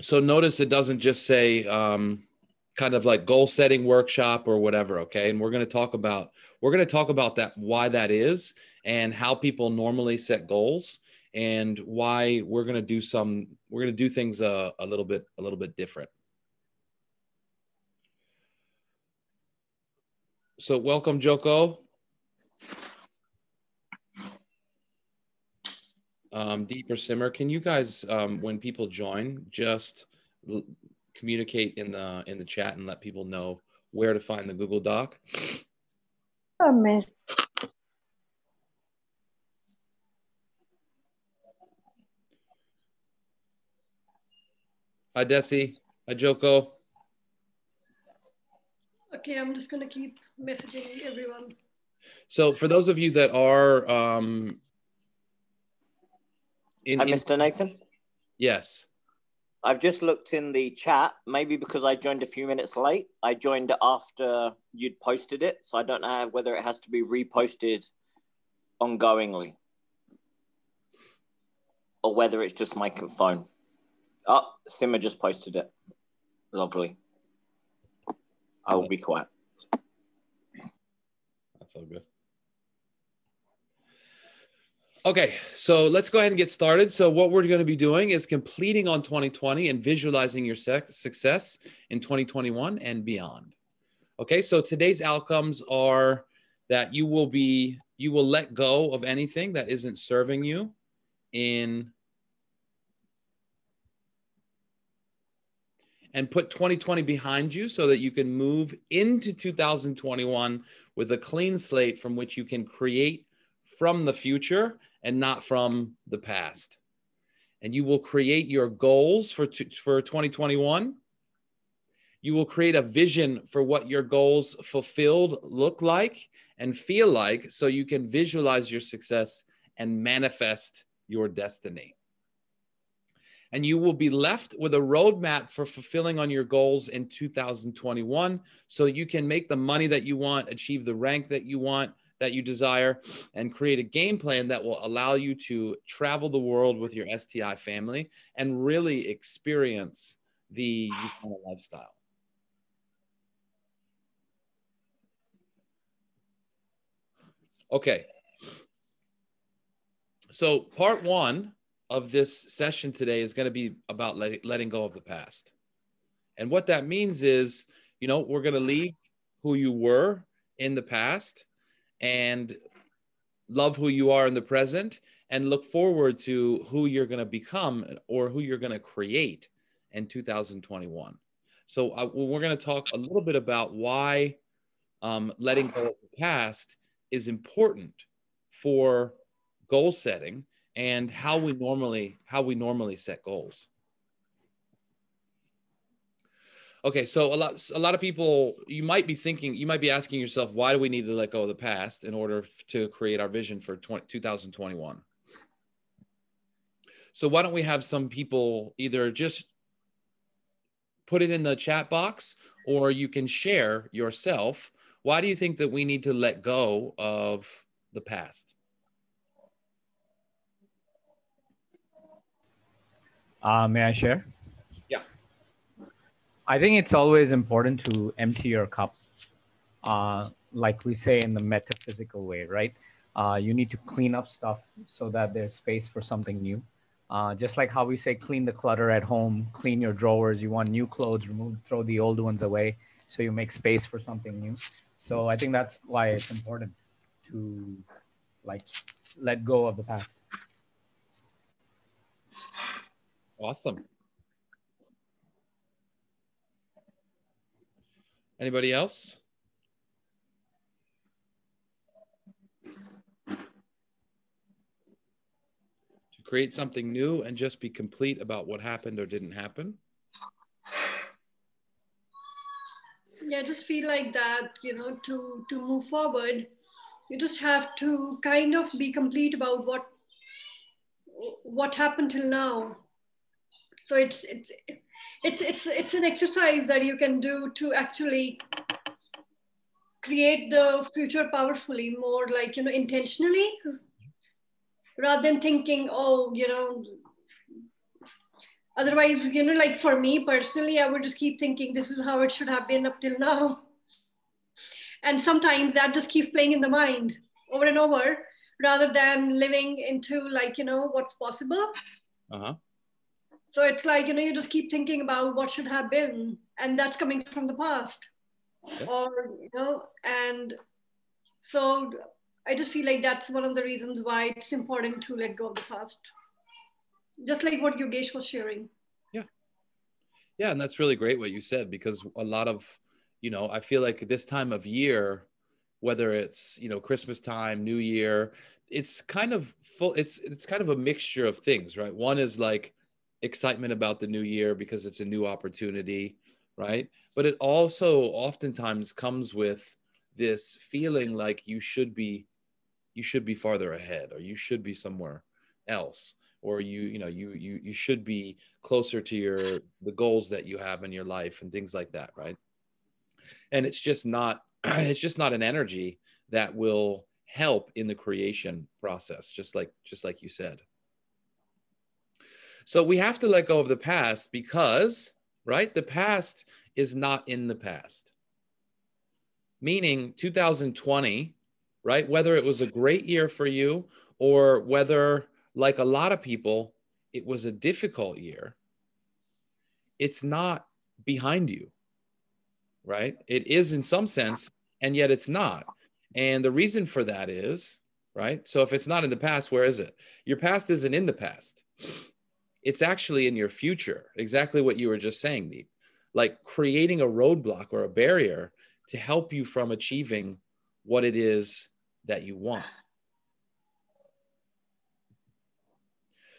so notice it doesn't just say um, kind of like goal setting workshop or whatever okay? And we're going to talk about we're going to talk about that why that is and how people normally set goals and why we're going to do some we're going to do things a, a little bit a little bit different. So welcome joko um, Deep or Simmer, can you guys, um, when people join, just l- communicate in the in the chat and let people know where to find the Google Doc? Amen. Hi, Desi. Hi, Joko. Okay, I'm just going to keep messaging everyone. So, for those of you that are um, in, Hi, in- Mr. Nathan. yes, I've just looked in the chat, maybe because I joined a few minutes late. I joined after you'd posted it, so I don't know whether it has to be reposted ongoingly or whether it's just my phone. Oh, Simmer just posted it. Lovely. I will be quiet. that's all good. Okay, so let's go ahead and get started. So, what we're going to be doing is completing on 2020 and visualizing your success in 2021 and beyond. Okay, so today's outcomes are that you will be you will let go of anything that isn't serving you in and put 2020 behind you so that you can move into 2021 with a clean slate from which you can create from the future and not from the past. And you will create your goals for, for 2021. You will create a vision for what your goals fulfilled look like and feel like so you can visualize your success and manifest your destiny. And you will be left with a roadmap for fulfilling on your goals in 2021 so you can make the money that you want, achieve the rank that you want, that you desire, and create a game plan that will allow you to travel the world with your STI family and really experience the lifestyle. Okay. So, part one of this session today is going to be about let, letting go of the past. And what that means is, you know, we're going to leave who you were in the past and love who you are in the present and look forward to who you're going to become or who you're going to create in 2021. So, uh, we're going to talk a little bit about why um, letting go of the past is important for goal setting and how we normally how we normally set goals. Okay, so a lot a lot of people you might be thinking you might be asking yourself why do we need to let go of the past in order to create our vision for 20, 2021? So why don't we have some people either just put it in the chat box or you can share yourself why do you think that we need to let go of the past? Uh, may I share? I think it's always important to empty your cup, uh, like we say in the metaphysical way, right? Uh, you need to clean up stuff so that there's space for something new. Uh, just like how we say clean the clutter at home, clean your drawers. You want new clothes, remove, throw the old ones away, so you make space for something new. So I think that's why it's important to like let go of the past. Awesome. Anybody else? To create something new and just be complete about what happened or didn't happen. Yeah, just feel like that, you know, to to move forward, you just have to kind of be complete about what what happened till now. So it's it's it's it's it's an exercise that you can do to actually create the future powerfully, more like you know, intentionally, rather than thinking, oh, you know, otherwise you know like for me personally i would just keep thinking this is how it should have been up till now and sometimes that just keeps playing in the mind over and over rather than living into like you know what's possible Uh-huh. So it's like you know you just keep thinking about what should have been and that's coming from the past Yeah. or you know and so i just feel like that's one of the reasons why it's important to let go of the past just like what yogesh was sharing Yeah, Yeah. and that's really great what you said because a lot of, you know, I feel like this time of year, whether it's you know Christmas time, New Year, it's kind of full. It's it's kind of a mixture of things, right? One is like excitement about the new year because it's a new opportunity, right? But it also oftentimes comes with this feeling like you should be, you should be farther ahead, or you should be somewhere else or you you know you you you should be closer to your the goals that you have in your life and things like that right and it's just not it's just not an energy that will help in the creation process just like just like you said so we have to let go of the past because right the past is not in the past meaning 2020 right whether it was a great year for you or whether like a lot of people, it was a difficult year. It's not behind you, right? It is in some sense, and yet it's not. And the reason for that is, right? So if it's not in the past, where is it? Your past isn't in the past. It's actually in your future. Exactly what you were just saying, Deep. Like creating a roadblock or a barrier to help you from achieving what it is that you want.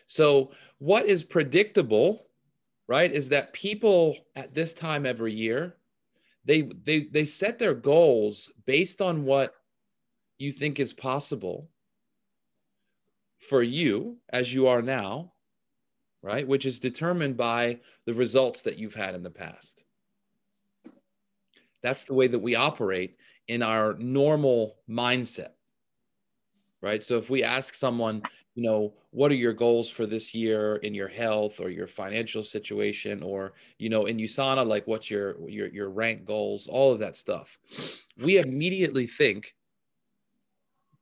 So, what is predictable, right, is that people at this time every year, they they they set their goals based on what you think is possible for you as you are now, right, which is determined by the results that you've had in the past. That's the way that we operate in our normal mindset. Right? So if we ask someone, you know what are your goals for this year in your health or your financial situation or you know in usana like what's your your your rank goals all of that stuff we immediately think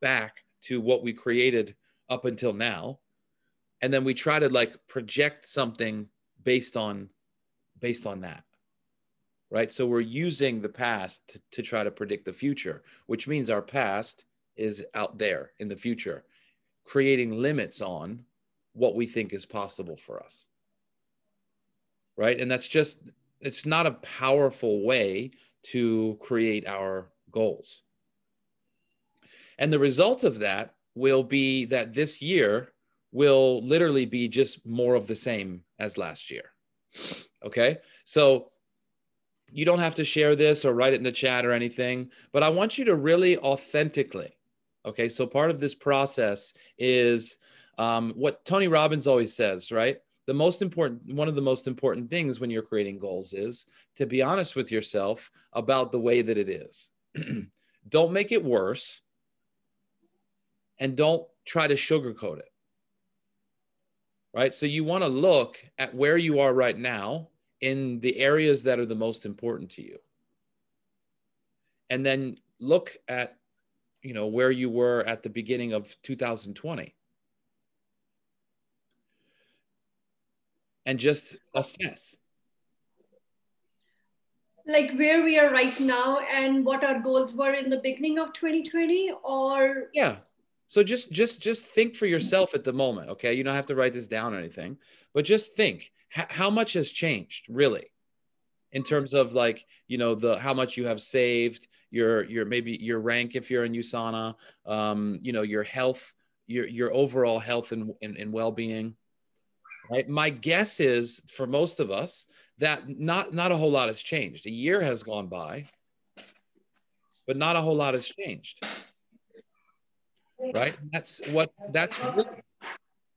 back to what we created up until now and then we try to like project something based on based on that right so we're using the past to, to try to predict the future which means our past is out there in the future creating limits on what we think is possible for us. Right. And that's just, it's not a powerful way to create our goals. And the result of that will be that this year will literally be just more of the same as last year. Okay. So you don't have to share this or write it in the chat or anything, but I want you to really authentically Okay, so part of this process is um, what Tony Robbins always says, right? The most important, one of the most important things when you're creating goals is to be honest with yourself about the way that it is. don't make it worse and don't try to sugarcoat it. Right? So you want to look at where you are right now in the areas that are the most important to you. And then look at you know where you were at the beginning of 2020 and just assess like where we are right now and what our goals were in the beginning of 2020 or yeah so just just just think for yourself at the moment okay? You don't have to write this down or anything but just think h- how much has changed really? In terms of like you know the how much you have saved your your maybe your rank if you're in usana um, you know your health your your overall health and, and, and well-being right? My guess is for most of us that not not a whole lot has changed. A year has gone by but not a whole lot has changed right And that's what that's really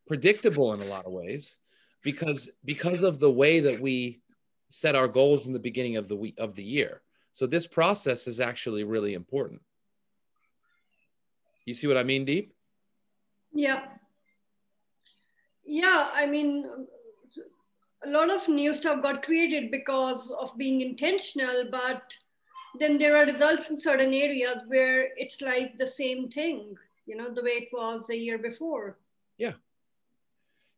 predictable in a lot of ways because because of the way that we set our goals in the beginning of the week of the year. So this process is actually really important. You see what I mean, Deep? Yeah. Yeah, I mean, a lot of new stuff got created because of being intentional, but then there are results in certain areas where it's like the same thing, you know, the way it was a year before. Yeah.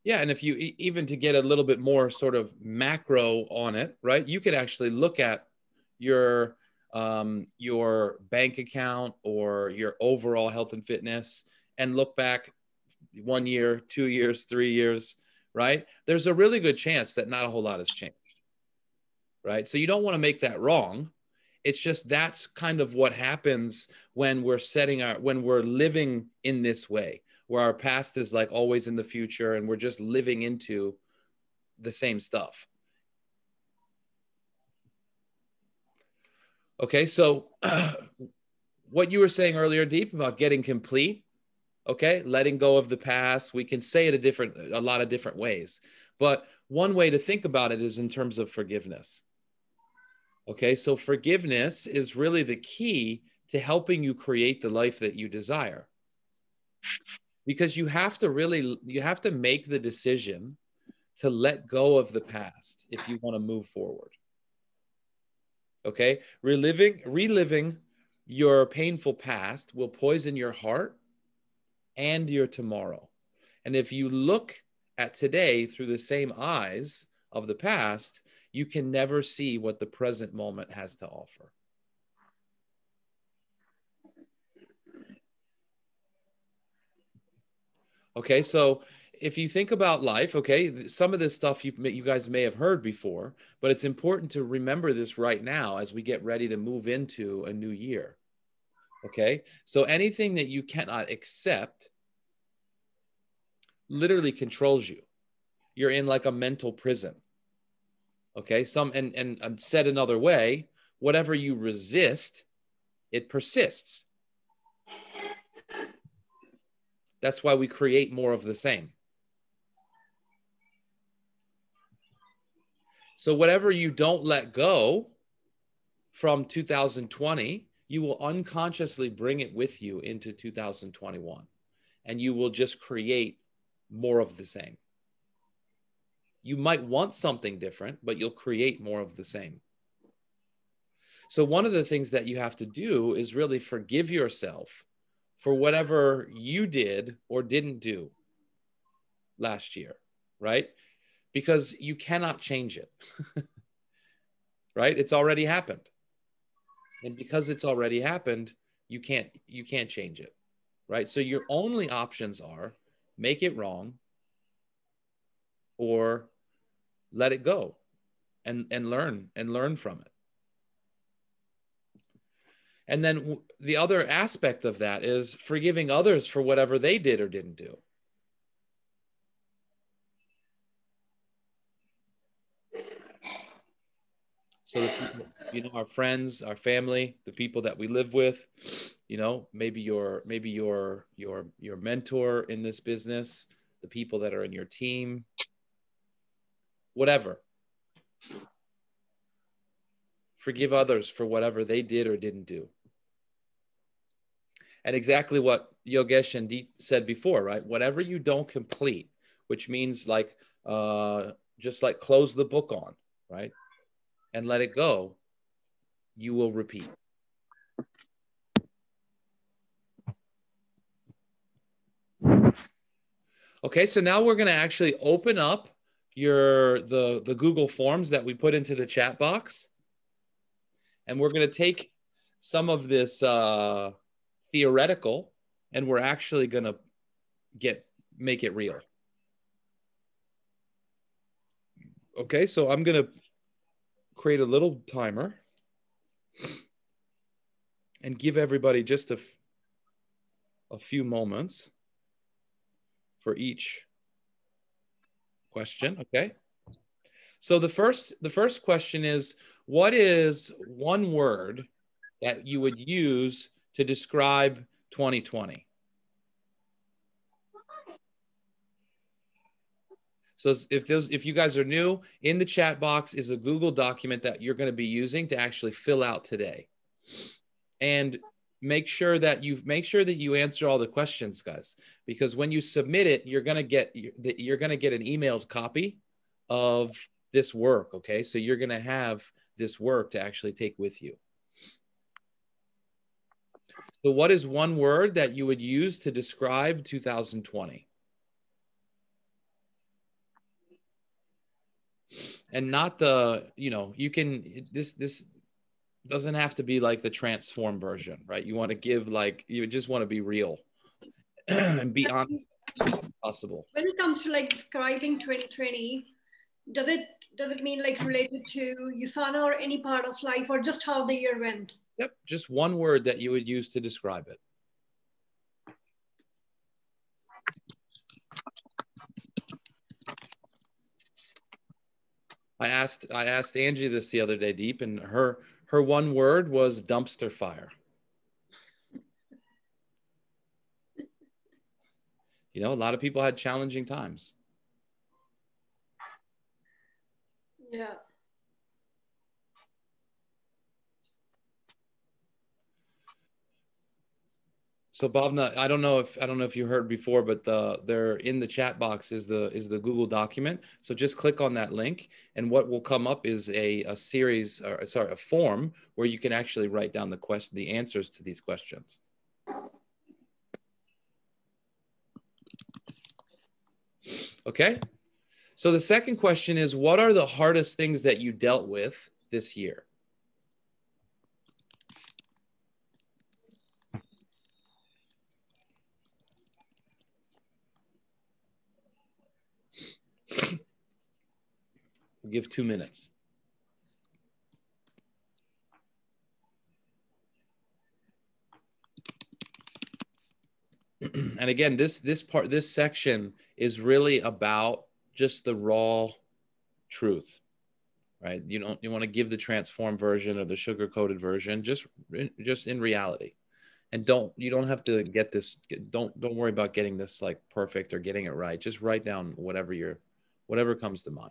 Yeah, and if you even to get a little bit more sort of macro on it, right? You could actually look at your um, your bank account or your overall health and fitness and look back one year, two years, three years, right? There's a really good chance that not a whole lot has changed, right? So you don't want to make that wrong. It's just that's kind of what happens when we're setting our, when we're living in this way, where our past is like always in the future and we're just living into the same stuff. Okay, so uh, what you were saying earlier, Deep, about getting complete, okay letting go of the past we can say it a different a lot of different ways but one way to think about it is in terms of forgiveness okay so forgiveness is really the key to helping you create the life that you desire because you have to really you have to make the decision to let go of the past if you want to move forward okay reliving reliving your painful past will poison your heart and your tomorrow. And if you look at today through the same eyes of the past, you can never see what the present moment has to offer. Okay, so if you think about life, okay, some of this stuff you you guys may have heard before, but it's important to remember this right now as we get ready to move into a new year. Okay. So anything that you cannot accept literally controls you. You're in like a mental prison. Okay. Some, and, and, said another way, whatever you resist, it persists. That's why we create more of the same. So, whatever you don't let go from 2020, you will unconsciously bring it with you into 2021 and you will just create more of the same. You might want something different, but you'll create more of the same. So, one of the things that you have to do is really forgive yourself for whatever you did or didn't do last year, right? Because you cannot change it, right? It's already happened and because it's already happened you can't you can't change it right so your only options are make it wrong or let it go and and learn and learn from it. And then the other aspect of that is forgiving others for whatever they did or didn't do. So the people, you know our friends our family the people that we live with you know maybe your maybe your your your mentor in this business the people that are in your team whatever. Forgive others for whatever they did or didn't do. And exactly what yogesh and deep said before right? Whatever you don't complete which means like uh just like close the book on right? And let it go, you will repeat. Okay, so now we're going to actually open up your the the Google Forms that we put into the chat box, and we're going to take some of this uh, theoretical, and we're actually going to get make it real. Okay, so I'm going to create a little timer and give everybody just a, a few moments for each question okay? So the first the first question is what is one word that you would use to describe 2020 So if those, if you guys are new, in the chat box is a Google document that you're going to be using to actually fill out today, and make sure that you make sure that you answer all the questions, guys. Because when you submit it, you're going to get you're going to get an emailed copy of this work. Okay. So you're going to have this work to actually take with you. So, what is one word that you would use to describe 2020? And not the, you know, you can, this, this doesn't have to be like the transform version, right? You want to give like, you just want to be real and be honest possible. When it comes to like describing 2020, does it does it mean like related to USANA or any part of life or just how the year went? Yep, just one word that you would use to describe it. I asked I asked Angie this the other day, deep, and her her one word was dumpster fire. You know, a lot of people had challenging times. Yeah. So Bhavna, I don't know if I don't know if you heard before, but the there in the chat box is the is the Google document. So just click on that link, and what will come up is a, a series, or sorry, a form where you can actually write down the question, the answers to these questions. Okay. So the second question is what are the hardest things that you dealt with this year? We'll give two minutes. and again, this this part, this section is really about just the raw truth, right? You don't you want to give the transformed version or the sugar coated version, just just in reality, and don't you don't have to get this. Don't don't worry about getting this like perfect or getting it right. Just write down whatever you're, whatever comes to mind.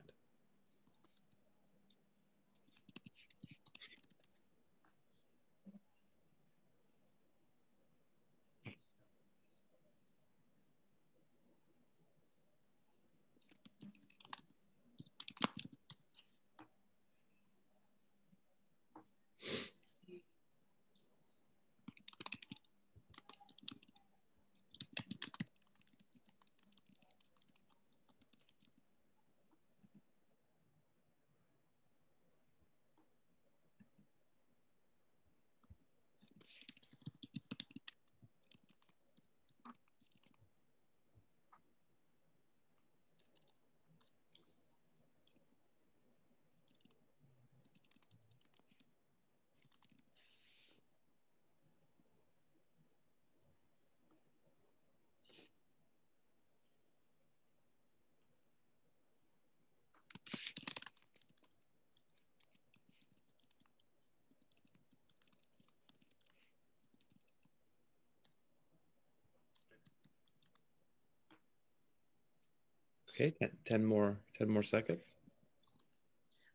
Okay, 10 more 10 more seconds.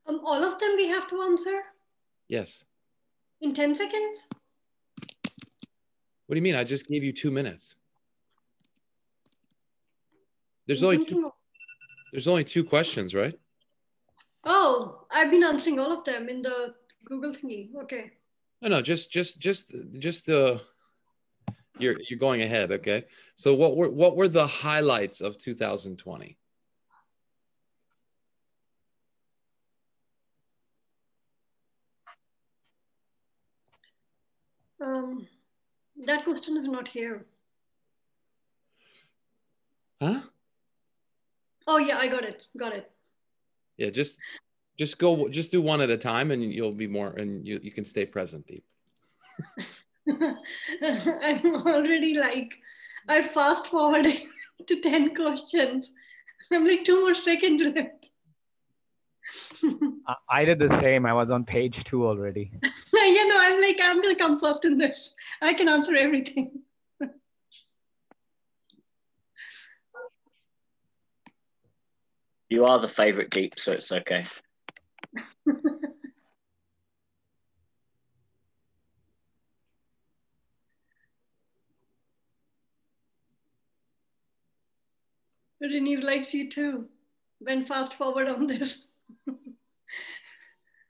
Um, all of them we have to answer? Yes. In 10 seconds? What do you mean? I just gave you two minutes. There's only two, there's only two questions, right? Oh, I've been answering all of them in the Google thingy. Okay. No, no, just just just just the you're you're going ahead, okay? So what were what were the highlights of 2020? Um, that question is not here. Huh? Oh yeah, I got it. Got it. Yeah, just just go just do one at a time and you'll be more and you, you can stay present deep. I'm already like I fast forward to 10 questions. I'm like two more seconds left. I did the same. I was on page two already. you know, I'm like, I'm gonna come first in this. I can answer everything. you are the favorite deep, so it's okay. Renee likes you too. Went fast forward on this.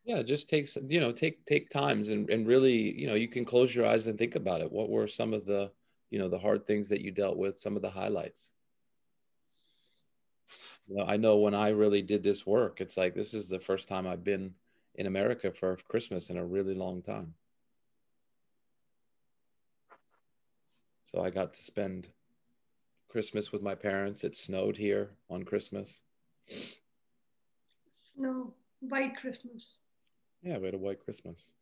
Yeah just takes you know take take times and, and really you know you can close your eyes and think about it. What were some of the you know the hard things that you dealt with some of the highlights? You know, i know when i really did this work it's like this is the first time i've been in america for christmas in a really long time. So i got to spend christmas with my parents. It snowed here on christmas no white christmas yeah, we had a white Christmas.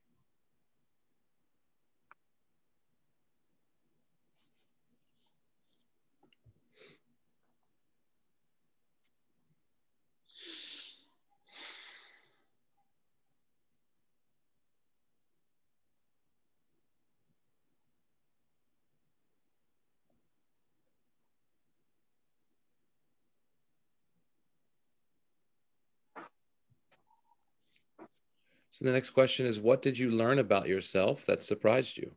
So the next question is what did you learn about yourself that surprised you?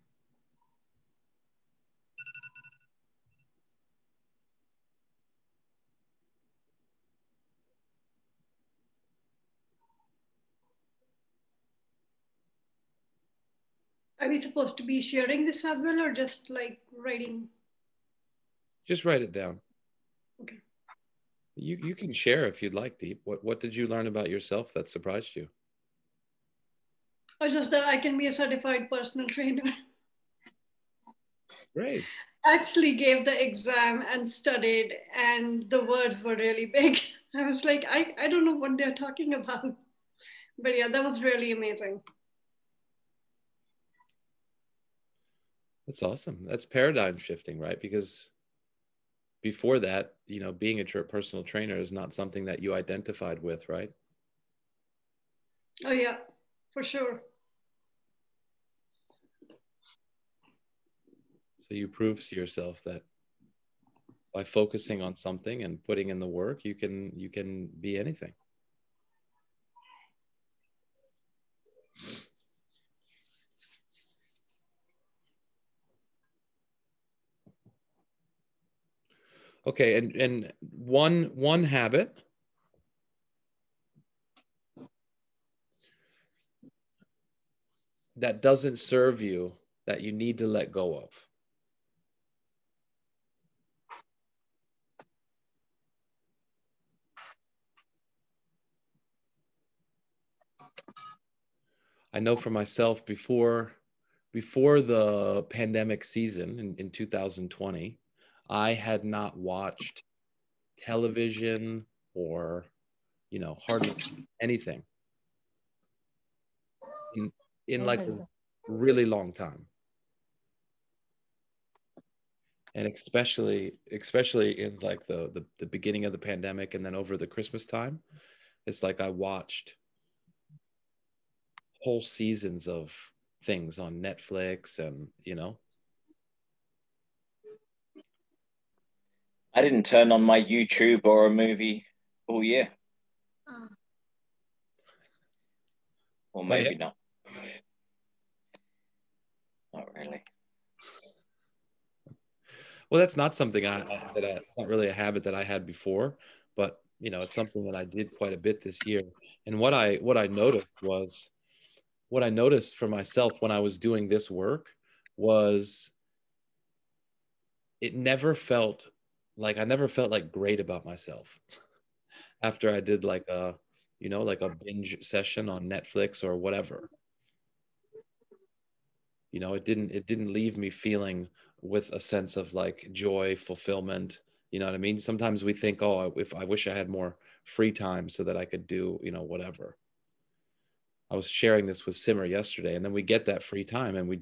Are we supposed to be sharing this as well or just like writing? Just write it down. Okay. You you can share if you'd like, Deep. What what did you learn about yourself that surprised you? Or just that I can be a certified personal trainer. Great. Actually gave the exam and studied, and the words were really big. I was like, I, I don't know what they're talking about. But yeah, that was really amazing. That's awesome. That's paradigm shifting, right? Because before that, you know, being a personal trainer is not something that you identified with, right? Oh, yeah for sure. So you prove to yourself that by focusing on something and putting in the work, you can you can be anything. Okay, and and one one habit that doesn't serve you that you need to let go of? I know for myself before before the pandemic season in, in 2020, I had not watched television or you know hardly anything in, in like a really long time. And especially especially in like the, the the beginning of the pandemic and then over the christmas time it's like i watched whole seasons of things on netflix and you know i didn't turn on my youtube or a movie all year ah. oh. or maybe not not really. Well, that's not something I that I, it's not really a habit that I had before, but you know, it's something that I did quite a bit this year. And what I what I noticed was what I noticed for myself when I was doing this work was it never felt like I never felt like great about myself. After I did like a you know like a binge session on Netflix or whatever. You know it didn't it didn't leave me feeling with a sense of like joy fulfillment you know what i mean? Sometimes we think oh if i wish i had more free time so that i could do you know whatever i was sharing this with simmer yesterday and then we get that free time and we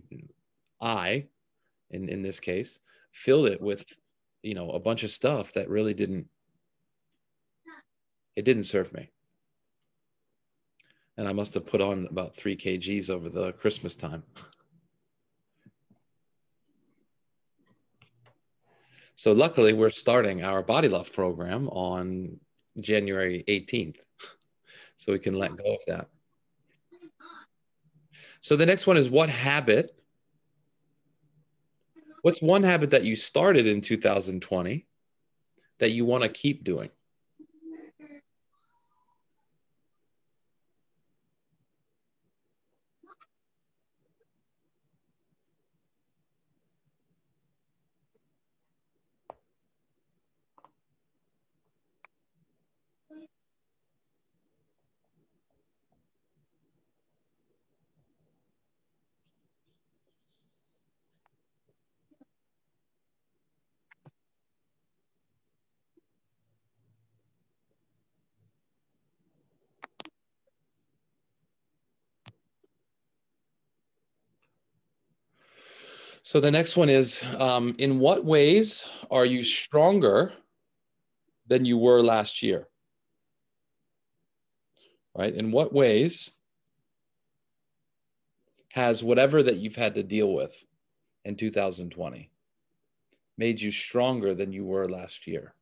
i in in this case filled it with you know a bunch of stuff that really didn't it didn't serve me. And i must have put on about 3 kgs over the christmas time. So luckily, we're starting our Body Love program on January 18th, so we can let go of that. So the next one is what habit? What's one habit that you started in 2020 that you want to keep doing? So the next one is um, In what ways are you stronger than you were last year? Right? In what ways has whatever that you've had to deal with in 2020 made you stronger than you were last year?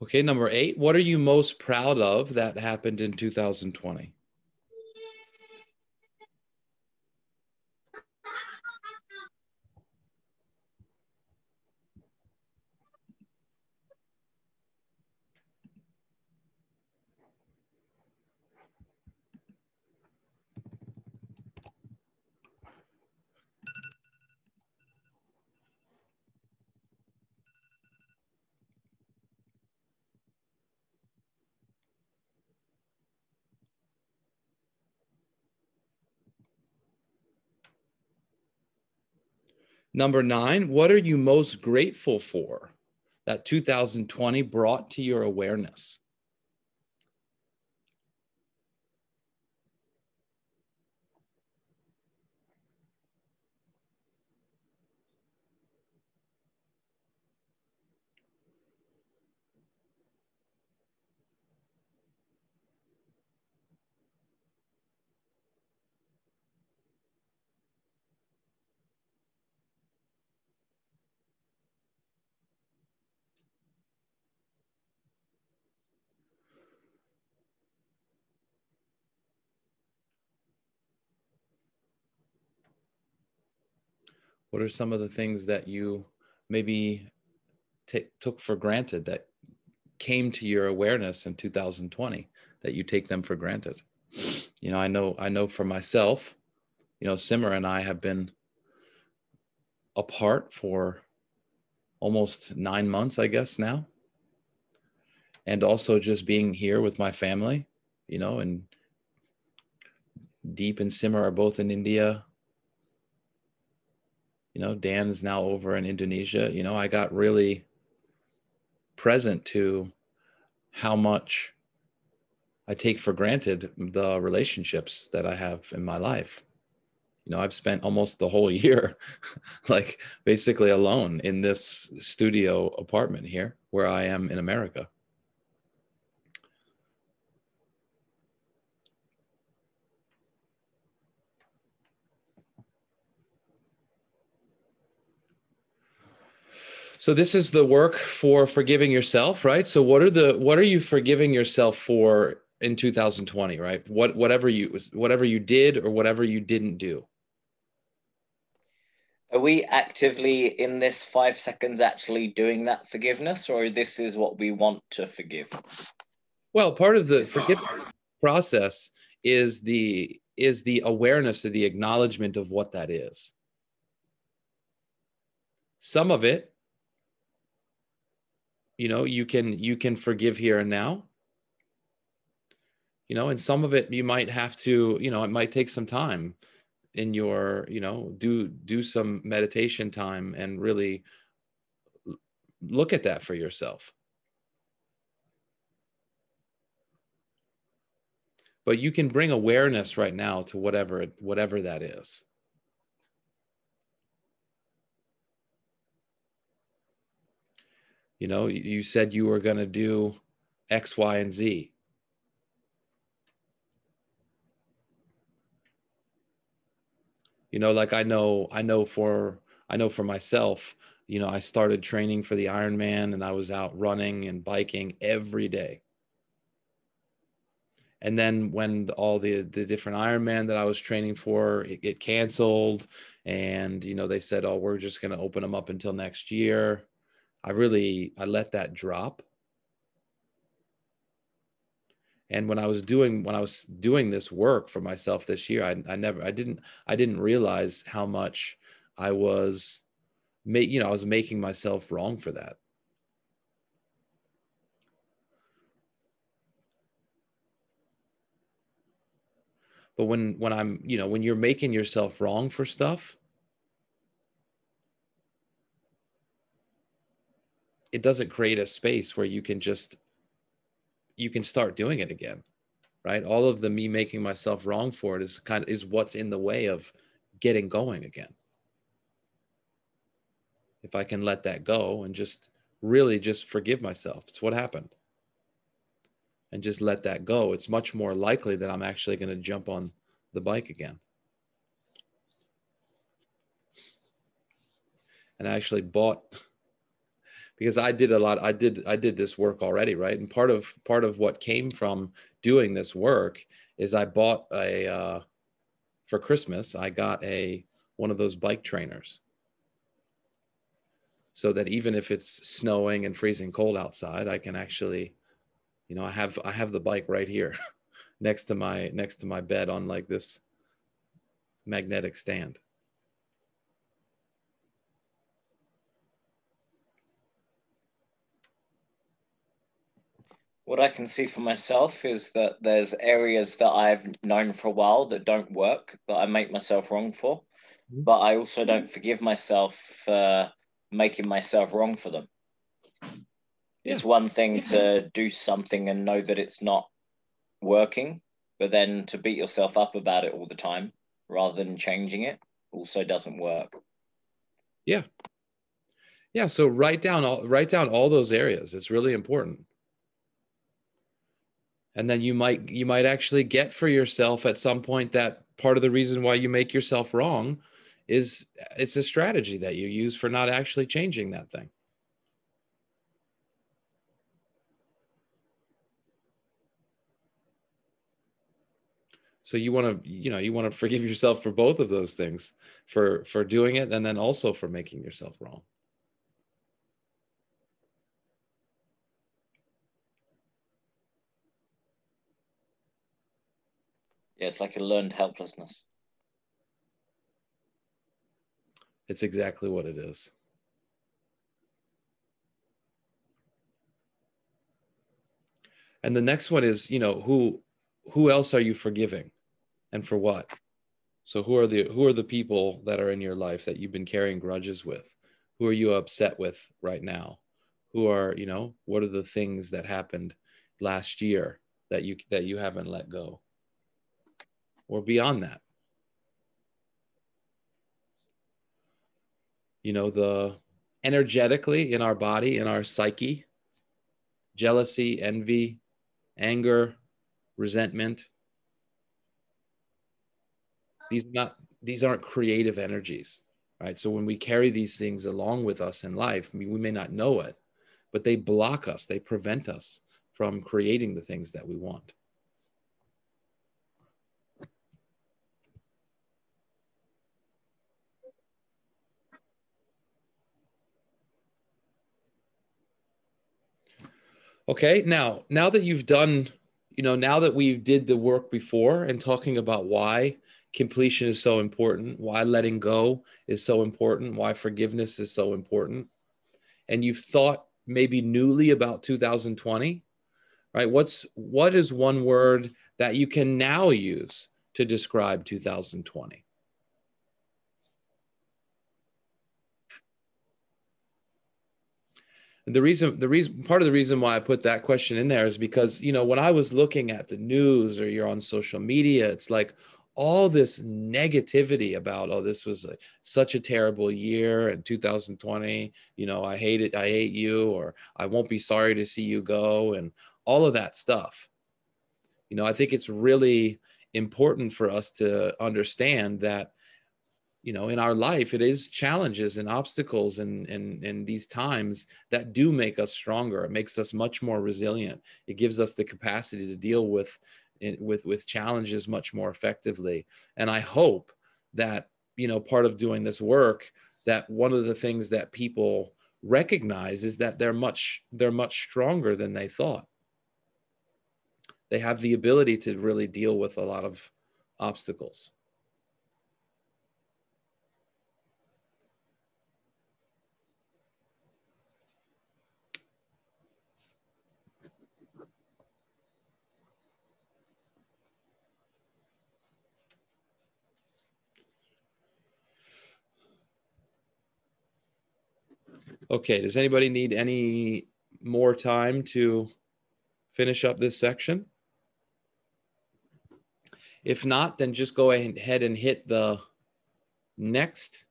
Okay, number eight. What are you most proud of that happened in 2020? Number nine, what are you most grateful for that 2020 brought to your awareness? What are some of the things that you maybe t- took for granted that came to your awareness in 2020 that you take them for granted? You know, I know, I know for myself, you know, Simmer and I have been apart for almost nine months, I guess now. And also just being here with my family, you know, and Deep and Simmer are both in India you know dan is now over in indonesia. You know i got really present to how much i take for granted the relationships that i have in my life. You know i've spent almost the whole year like basically alone in this studio apartment here where i am in america So this is the work for forgiving yourself, right? So what are the what are you forgiving yourself for in 2020, right? What whatever you whatever you did or whatever you didn't do. Are we actively in this 5 seconds actually doing that forgiveness or this is what we want to forgive? Well, part of the forgiveness process is the is the awareness of the acknowledgement of what that is. Some of it you know you can you can forgive here and now. You know and some of it you might have to you know it might take some time in your you know do do some meditation time and really look at that for yourself. But you can bring awareness right now to whatever whatever that is you know you said you were going to do x y and z you know like i know i know for i know for myself you know, I started training for the Ironman and I was out running and biking every day. And then when all the the different Ironman that I was training for it, it canceled, and you know they said, "Oh, we're just going to open them up until next year." I really I let that drop. And when I was doing when I was doing this work for myself this year, I, I never I didn't I didn't realize how much I was you know, I was making myself wrong for that. But when when I'm, you know, when you're making yourself wrong for stuff, it doesn't create a space where you can just you can start doing it again right all of the me making myself wrong for it is kind of is what's in the way of getting going again if I can let that go and just really just forgive myself. It's what happened. And just let that go. It's much more likely that I'm actually going to jump on the bike again. And I actually bought because I did a lot I did I did this work already, right? And part of part of what came from doing this work is I bought a uh, for Christmas, I got a one of those bike trainers so that even if it's snowing and freezing cold outside, I can actually, you know, I have I have the bike right here next to my next to my bed on like this magnetic stand. What I can see for myself is that there's areas that I've known for a while that don't work, that I make myself wrong for. Mm-hmm. But I also don't forgive myself for making myself wrong for them. Yeah. It's one thing to do something and know that it's not working, but then to beat yourself up about it all the time rather than changing it also doesn't work. Yeah. Yeah, so write down all write down all those areas. It's really important. And then you might you might actually get for yourself at some point that part of the reason why you make yourself wrong is it's a strategy that you use for not actually changing that thing. So you want to, you know, you want to forgive yourself for both of those things, for for doing it and then also for making yourself wrong. Yeah, it's like a learned helplessness. It's exactly what it is. And the next one is, you know, who who else are you forgiving and for what? So who are the who are the people that are in your life that you've been carrying grudges with? Who are you upset with right now? Who are, you know, what are the things that happened last year that you that you haven't let go? Or beyond that? you know the energetically in our body in our psyche jealousy envy anger resentment these are not these aren't creative energies right so when we carry these things along with us in life we may not know it but they block us they prevent us from creating the things that we want Okay, now now that you've done, you know, now that we did the work before and talking about why completion is so important, why letting go is so important, why forgiveness is so important, and you've thought maybe newly about 2020, right? What's what is one word that you can now use to describe 2020? The reason the reason part of the reason why i put that question in there is because you know when i was looking at the news or you're on social media it's like all this negativity about oh this was a, such a terrible year in 2020 you know i hate it i hate you or i won't be sorry to see you go and all of that stuff. You know i think it's really important for us to understand that you know in our life it is challenges and obstacles and and and these times that do make us stronger. It makes us much more resilient. It gives us the capacity to deal with with with challenges much more effectively. And i hope that you know part of doing this work that one of the things that people recognize is that they're much they're much stronger than they thought. They have the ability to really deal with a lot of obstacles Okay, does anybody need any more time to finish up this section? If not, then just go ahead and hit the next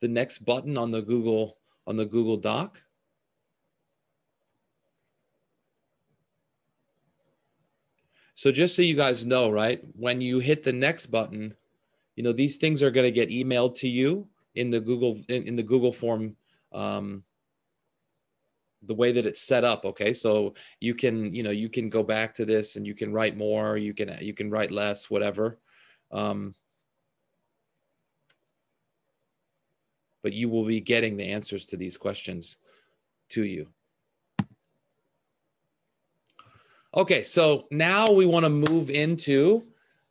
the next button on the Google on the Google Doc. So just so you guys know, right, when you hit the next button, you know, these things are going to get emailed to you in the Google in, in the Google form um, the way that it's set up okay? So you can you know you can go back to this and you can write more you can you can write less whatever. Um, but you will be getting the answers to these questions to you. Okay so now we want to move into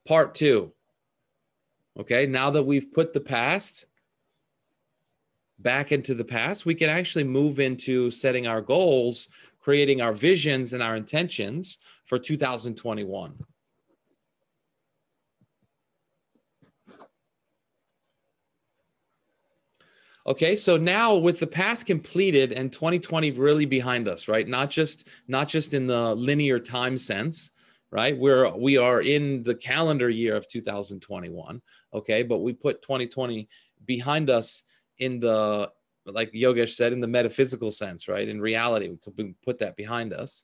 part two. Okay now that we've put the past back into the past, we can actually move into setting our goals, creating our visions and our intentions for 2021. Okay, so now with the past completed and 2020 really behind us, right? Not just not just in the linear time sense, right? We're we are in the calendar year of 2021, okay? But we put 2020 behind us in the like Yogesh said, in the metaphysical sense, right? In reality, we could put that behind us.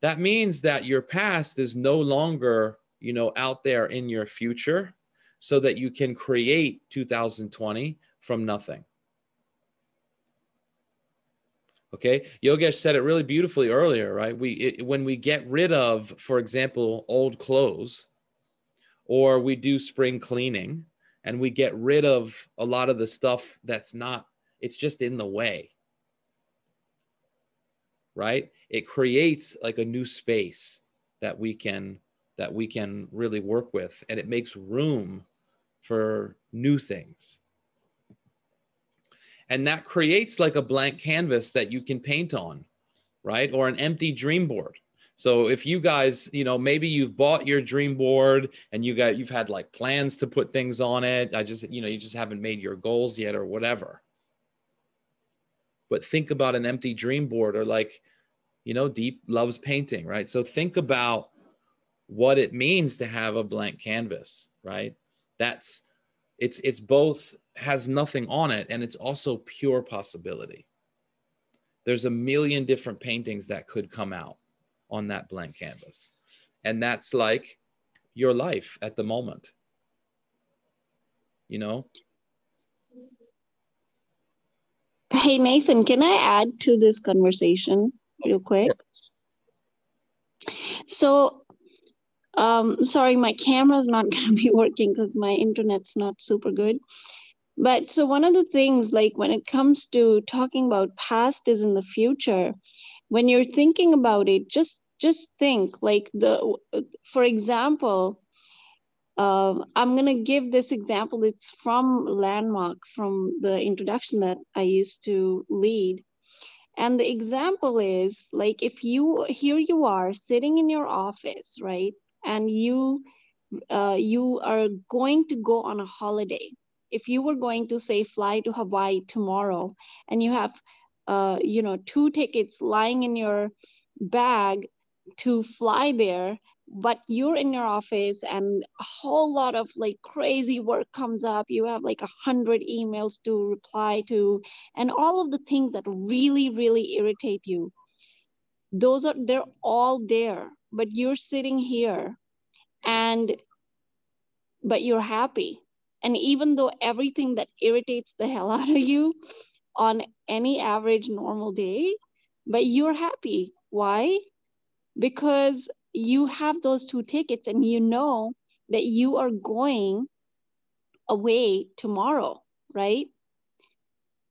That means that your past is no longer, you know, out there in your future so that you can create 2020 from nothing. Okay, Yogesh said it really beautifully earlier, right? We it, when we get rid of, for example, old clothes, or we do spring cleaning, and we get rid of a lot of the stuff that's not it's just in the way. Right? It creates like a new space that we can that we can really work with and it makes room for new things. And that creates like a blank canvas that you can paint on right? Or an empty dream board so if you guys, you know, maybe you've bought your dream board and you got you've had like plans to put things on it. I just, you know, you just haven't made your goals yet or whatever. But think about an empty dream board or like, you know, Deep loves painting, right? So think about what it means to have a blank canvas, right? That's it's it's both has nothing on it and it's also pure possibility. There's a million different paintings that could come out on that blank canvas. And that's like your life at the moment. You know? Hey, Nathan, can I add to this conversation real quick? So, um, sorry, my camera's not going to be working because my internet's not super good. But so, one of the things, like when it comes to talking about past is in the future, when you're thinking about it just just think like the for example uh, i'm going to give this example. It's from landmark from the introduction that i used to lead. And the example is like if you here you are sitting in your office right? And you uh, you are going to go on a holiday. If you were going to say fly to hawaii tomorrow and you have uh, you know, two tickets lying in your bag to fly there but you're in your office and a whole lot of like crazy work comes up. You have like a hundred emails to reply to and all of the things that really really irritate you. Those are they're all there but you're sitting here and but you're happy. And even though everything that irritates the hell out of you on any average normal day, but you're happy. Why? Because you have those two tickets and you know that you are going away tomorrow, right?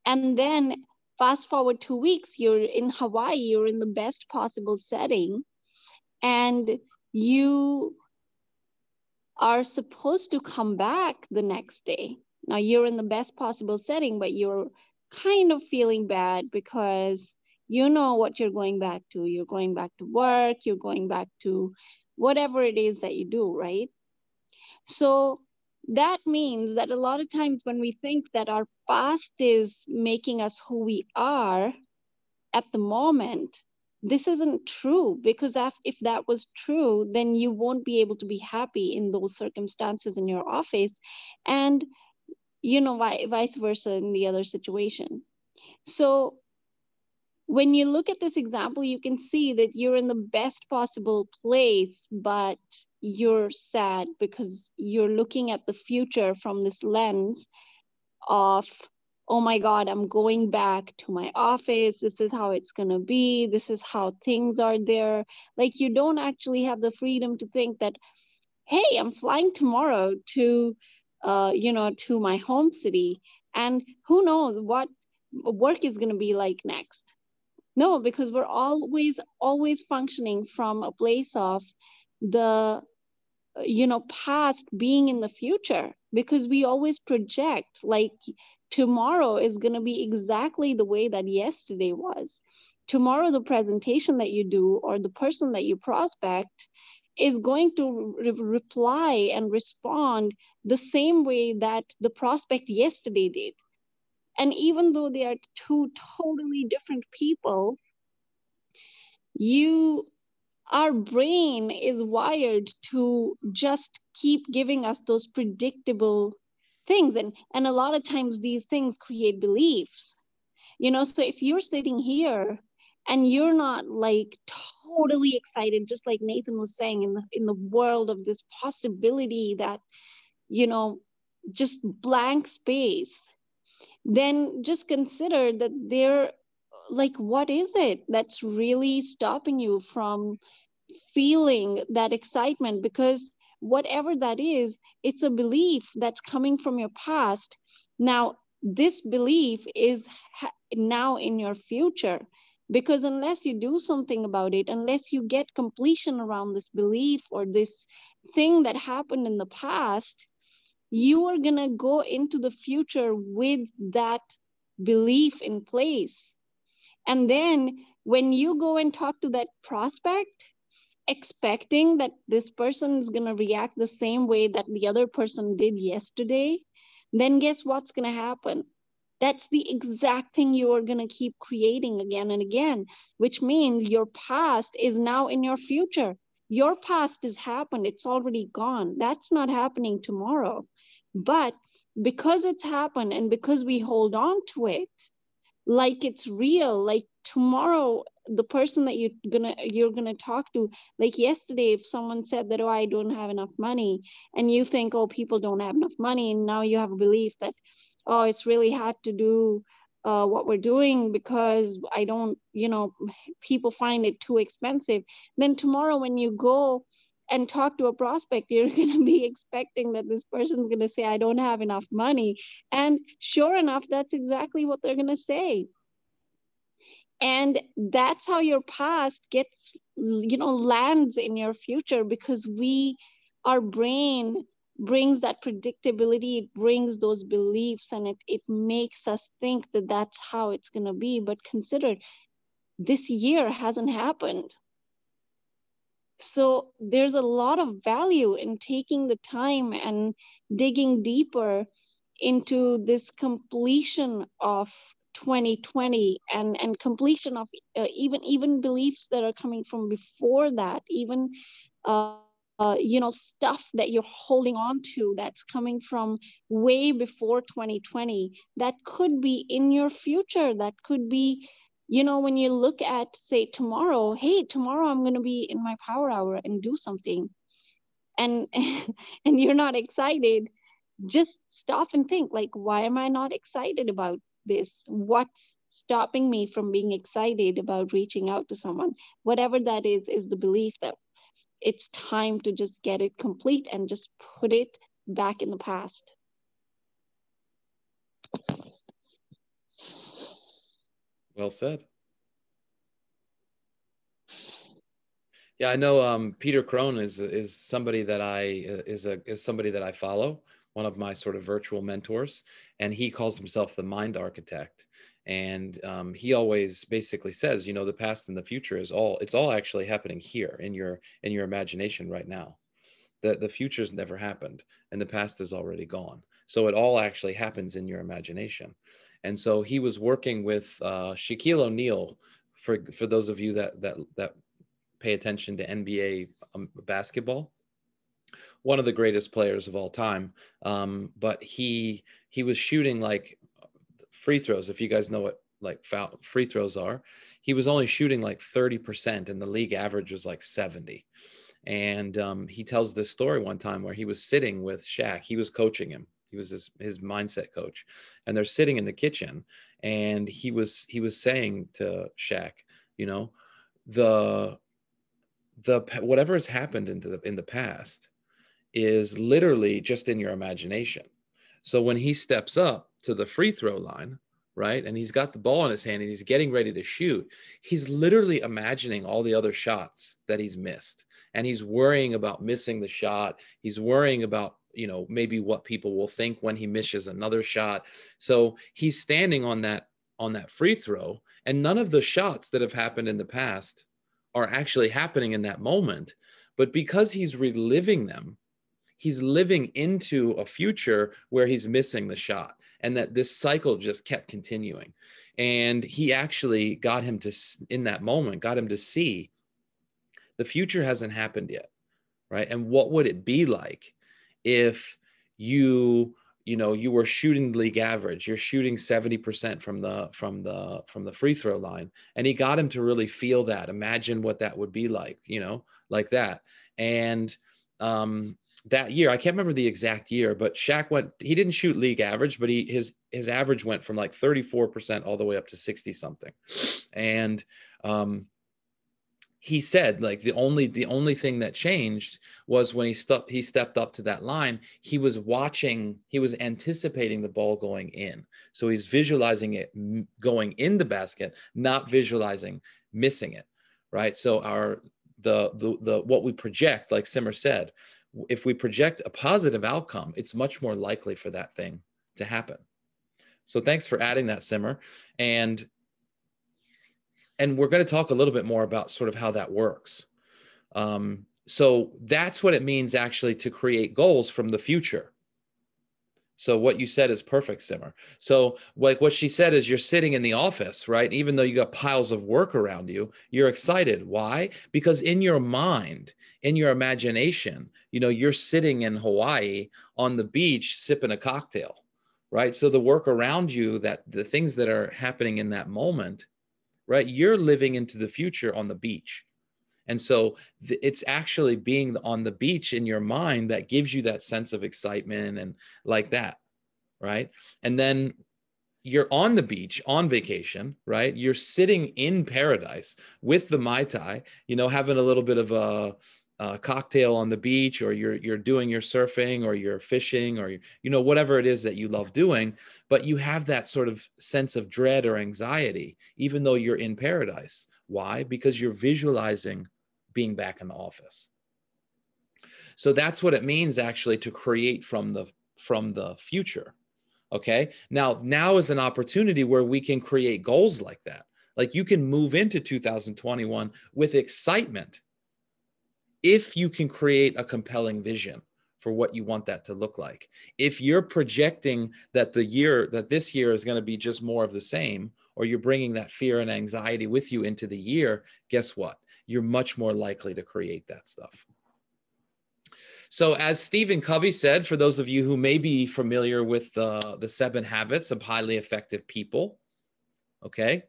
And then fast forward two weeks, you're in Hawaii, you're in the best possible setting, and you are supposed to come back the next day. Now you're in the best possible setting, but you're kind of feeling bad because you know what you're going back to. You're going back to work, you're going back to whatever it is that you do, right? So that means that a lot of times when we think that our past is making us who we are at the moment, this isn't true because if that was true, then you won't be able to be happy in those circumstances in your office. And you know, vice versa in the other situation. So when you look at this example, you can see that you're in the best possible place, but you're sad because you're looking at the future from this lens of, oh my God, I'm going back to my office. This is how it's going to be. This is how things are there. Like you don't actually have the freedom to think that, hey, I'm flying tomorrow to, uh, you know, to my home city. And who knows what work is going to be like next. No because we're always always functioning from a place of the you know past being in the future. Because we always project like tomorrow is going to be exactly the way that yesterday was. Tomorrow the presentation that you do or the person that you prospect is going to re- reply and respond the same way that the prospect yesterday did. And even though they are two totally different people, you our brain is wired to just keep giving us those predictable things. And and a lot of times these things create beliefs. You know so if you're sitting here and you're not like totally excited just like nathan was saying in the in the world of this possibility that you know just blank space. Then just consider that there like what is it that's really stopping you from feeling that excitement? Because whatever that is it's a belief that's coming from your past. Now this belief is ha- now in your future because unless you do something about it unless you get completion around this belief or this thing that happened in the past you are going to go into the future with that belief in place. And then when you go and talk to that prospect, expecting that this person is going to react the same way that the other person did yesterday, then guess what's going to happen? That's the exact thing you are going to keep creating again and again, which means your past is now in your future. Your past has happened, it's already gone. That's not happening tomorrow. But because it's happened and because we hold on to it like it's real, like tomorrow the person that you're gonna you're gonna talk to like yesterday if someone said that oh i don't have enough money and you think oh people don't have enough money and now you have a belief that oh it's really hard to do uh, what we're doing because i don't you know people find it too expensive then tomorrow when you go and talk to a prospect, you're going to be expecting that this person's going to say, I don't have enough money. And sure enough, that's exactly what they're going to say. And that's how your past gets, you know, lands in your future because we, our brain brings that predictability, it brings those beliefs, and it, it makes us think that that's how it's going to be. But consider this year hasn't happened so there's a lot of value in taking the time and digging deeper into this completion of 2020 and and completion of uh, even even beliefs that are coming from before that even uh, uh, you know stuff that you're holding on to that's coming from way before 2020 that could be in your future that could be you know when you look at say tomorrow hey tomorrow i'm going to be in my power hour and do something. And and you're not excited just stop and think like why am i not excited about this? What's stopping me from being excited about reaching out to someone? Whatever that is is the belief that it's time to just get it complete and just put it back in the past well said yeah i know um, peter crone is is somebody that i is a is somebody that i follow one of my sort of virtual mentors, and he calls himself the mind architect. And um, he always basically says, you know, the past and the future is all it's all actually happening here in your in your imagination right now. The the future's never happened, and the past is already gone. So it all actually happens in your imagination. And so he was working with uh, Shaquille O'Neal. For for those of you that that that pay attention to NBA um, basketball, one of the greatest players of all time. Um, but he he was shooting like free throws. If you guys know what like foul, free throws are, he was only shooting like thirty percent, and the league average was like seventy. And um, he tells this story one time where he was sitting with Shaq. He was coaching him. He was his, his mindset coach, and they're sitting in the kitchen, and he was he was saying to Shaq, you know, the the whatever has happened into the in the past is literally just in your imagination. So when he steps up to the free throw line, right, and he's got the ball in his hand and he's getting ready to shoot, he's literally imagining all the other shots that he's missed. And he's worrying about missing the shot. He's worrying about, you know, maybe what people will think when he misses another shot. So he's standing on that on that free throw and none of the shots that have happened in the past are actually happening in that moment but because he's reliving them he's living into a future where he's missing the shot and that this cycle just kept continuing. And he actually got him to in that moment got him to see the future hasn't happened yet right? And what would it be like if you you know you were shooting league average you're shooting 70% from the from the from the free throw line. And he got him to really feel that imagine what that would be like you know like that. And um that year, I can't remember the exact year, but Shaq went, he didn't shoot league average, but he his his average went from like 34% all the way up to 60 something. And um he said like the only the only thing that changed was when he stepped he stepped up to that line he was watching he was anticipating the ball going in so he's visualizing it going in the basket not visualizing missing it right so our the the, the what we project like simmer said if we project a positive outcome, it's much more likely for that thing to happen. So thanks for adding that simmer. And and we're going to talk a little bit more about sort of how that works. Um, so that's what it means actually to create goals from the future. So what you said is perfect, Simmer. So like what she said is you're sitting in the office, right? Even though you got piles of work around you, you're excited. Why? Because in your mind, in your imagination, you know, you're sitting in Hawaii on the beach sipping a cocktail, right? So the work around you, that the things that are happening in that moment, right? You're living into the future on the beach. And so th- it's actually being on the beach in your mind that gives you that sense of excitement and like that. Right. And then you're on the beach on vacation, right? You're sitting in paradise with the Mai Tai, you know, having a little bit of a, a cocktail on the beach or you're you're doing your surfing or you're fishing or you know whatever it is that you love doing but you have that sort of sense of dread or anxiety even though you're in paradise why because you're visualizing being back in the office. So that's what it means actually to create from the from the future. Okay? Now now is an opportunity where we can create goals like that. Like you can move into 2021 with excitement if you can create a compelling vision for what you want that to look like. If you're projecting that the year that this year is going to be just more of the same or you're bringing that fear and anxiety with you into the year, guess what? you're much more likely to create that stuff. So, as Stephen Covey said, for those of you who may be familiar with the, the seven habits of highly effective people, okay,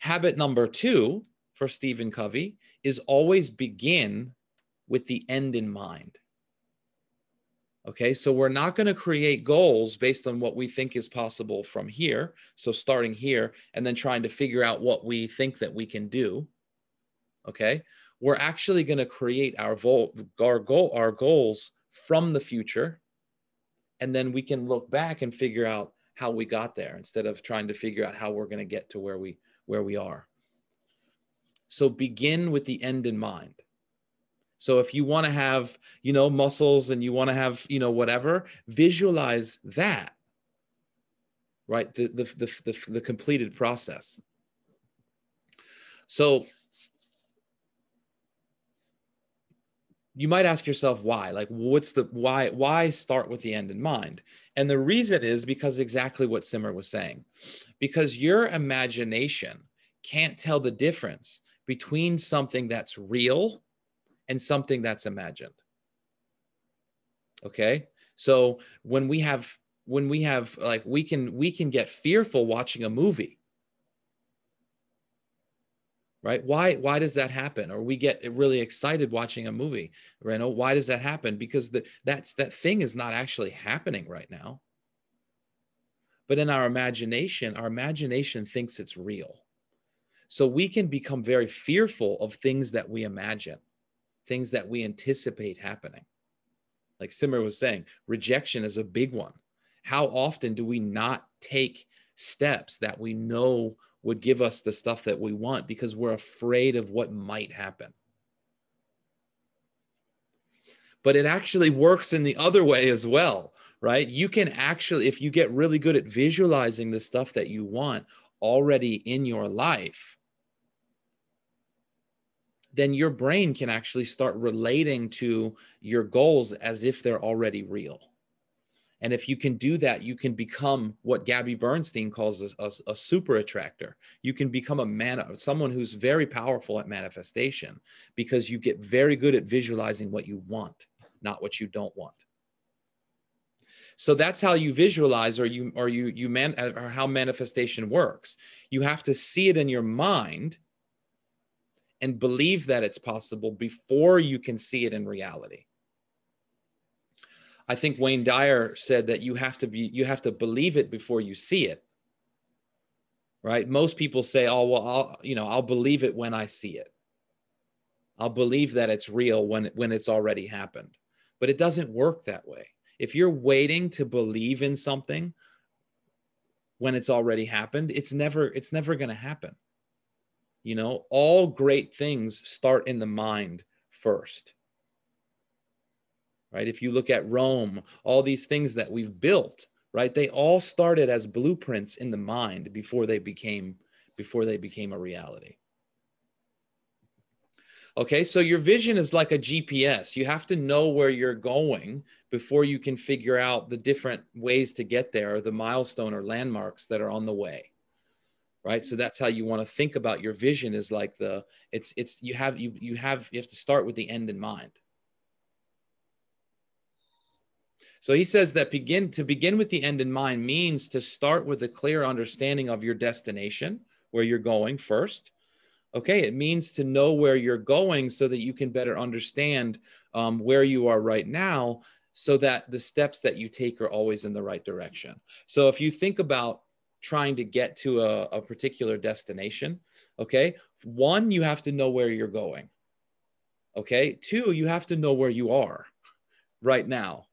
habit number two for Stephen Covey is always begin with the end in mind. Okay, so we're not going to create goals based on what we think is possible from here. So starting here and then trying to figure out what we think that we can do. Okay, we're actually going to create our, vol- our, goal, our goals from the future. And then we can look back and figure out how we got there instead of trying to figure out how we're going to get to where we where we are. So begin with the end in mind. So if you want to have, you know, muscles and you want to have, you know, whatever, visualize that. Right? The the the the, the completed process. So you might ask yourself why like what's the why why start with the end in mind and the reason is because exactly what simmer was saying because your imagination can't tell the difference between something that's real and something that's imagined. Okay? So when we have when we have like we can we can get fearful watching a movie. Right? Why why does that happen? Or we get really excited watching a movie right why does that happen? Because the, that's that thing is not actually happening right now. But in our imagination our imagination thinks it's real. So we can become very fearful of things that we imagine things that we anticipate happening like simmer was saying rejection is a big one how often do we not take steps that we know would give us the stuff that we want because we're afraid of what might happen. But it actually works in the other way as well, right? You can actually, if you get really good at visualizing the stuff that you want already in your life, then your brain can actually start relating to your goals as if they're already real. And if you can do that, you can become what Gabby Bernstein calls a, a, a, super attractor. You can become a man, someone who's very powerful at manifestation because you get very good at visualizing what you want, not what you don't want. So that's how you visualize, or you, or you, you man, or how manifestation works. You have to see it in your mind and believe that it's possible before you can see it in reality. I think Wayne Dyer said that you have to be you have to believe it before you see it. Right? Most people say, "Oh, well, I'll you know, I'll believe it when I see it." I'll believe that it's real when when it's already happened. But it doesn't work that way. If you're waiting to believe in something when it's already happened, it's never it's never going to happen. You know, all great things start in the mind first right? If you look at Rome, all these things that we've built, right? They all started as blueprints in the mind before they became before they became a reality. Okay, so your vision is like a GPS. You have to know where you're going before you can figure out the different ways to get there, the milestone or landmarks that are on the way. Right? So that's how you want to think about your vision is like the it's it's you have you you have you have to start with the end in mind. So he says that begin to begin with the end in mind means to start with a clear understanding of your destination, where you're going first. Okay, it means to know where you're going so that you can better understand um, where you are right now, so that the steps that you take are always in the right direction. So if you think about trying to get to a, a particular destination, okay, one, you have to know where you're going. Okay, two, you have to know where you are right now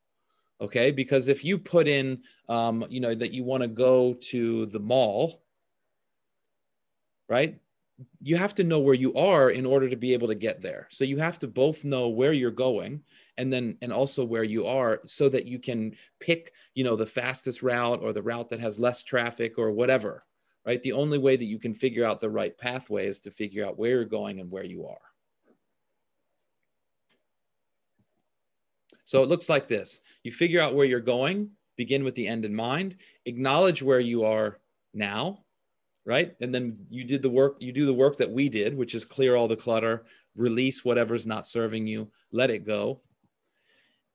okay? Because if you put in um, you know that you want to go to the mall right you have to know where you are in order to be able to get there. So you have to both know where you're going and then and also where you are so that you can pick you know the fastest route or the route that has less traffic or whatever right? The only way that you can figure out the right pathway is to figure out where you're going and where you are. So it looks like this. You figure out where you're going, begin with the end in mind, acknowledge where you are now, right? And then you did the work, you do the work that we did, which is clear all the clutter, release whatever's not serving you, let it go.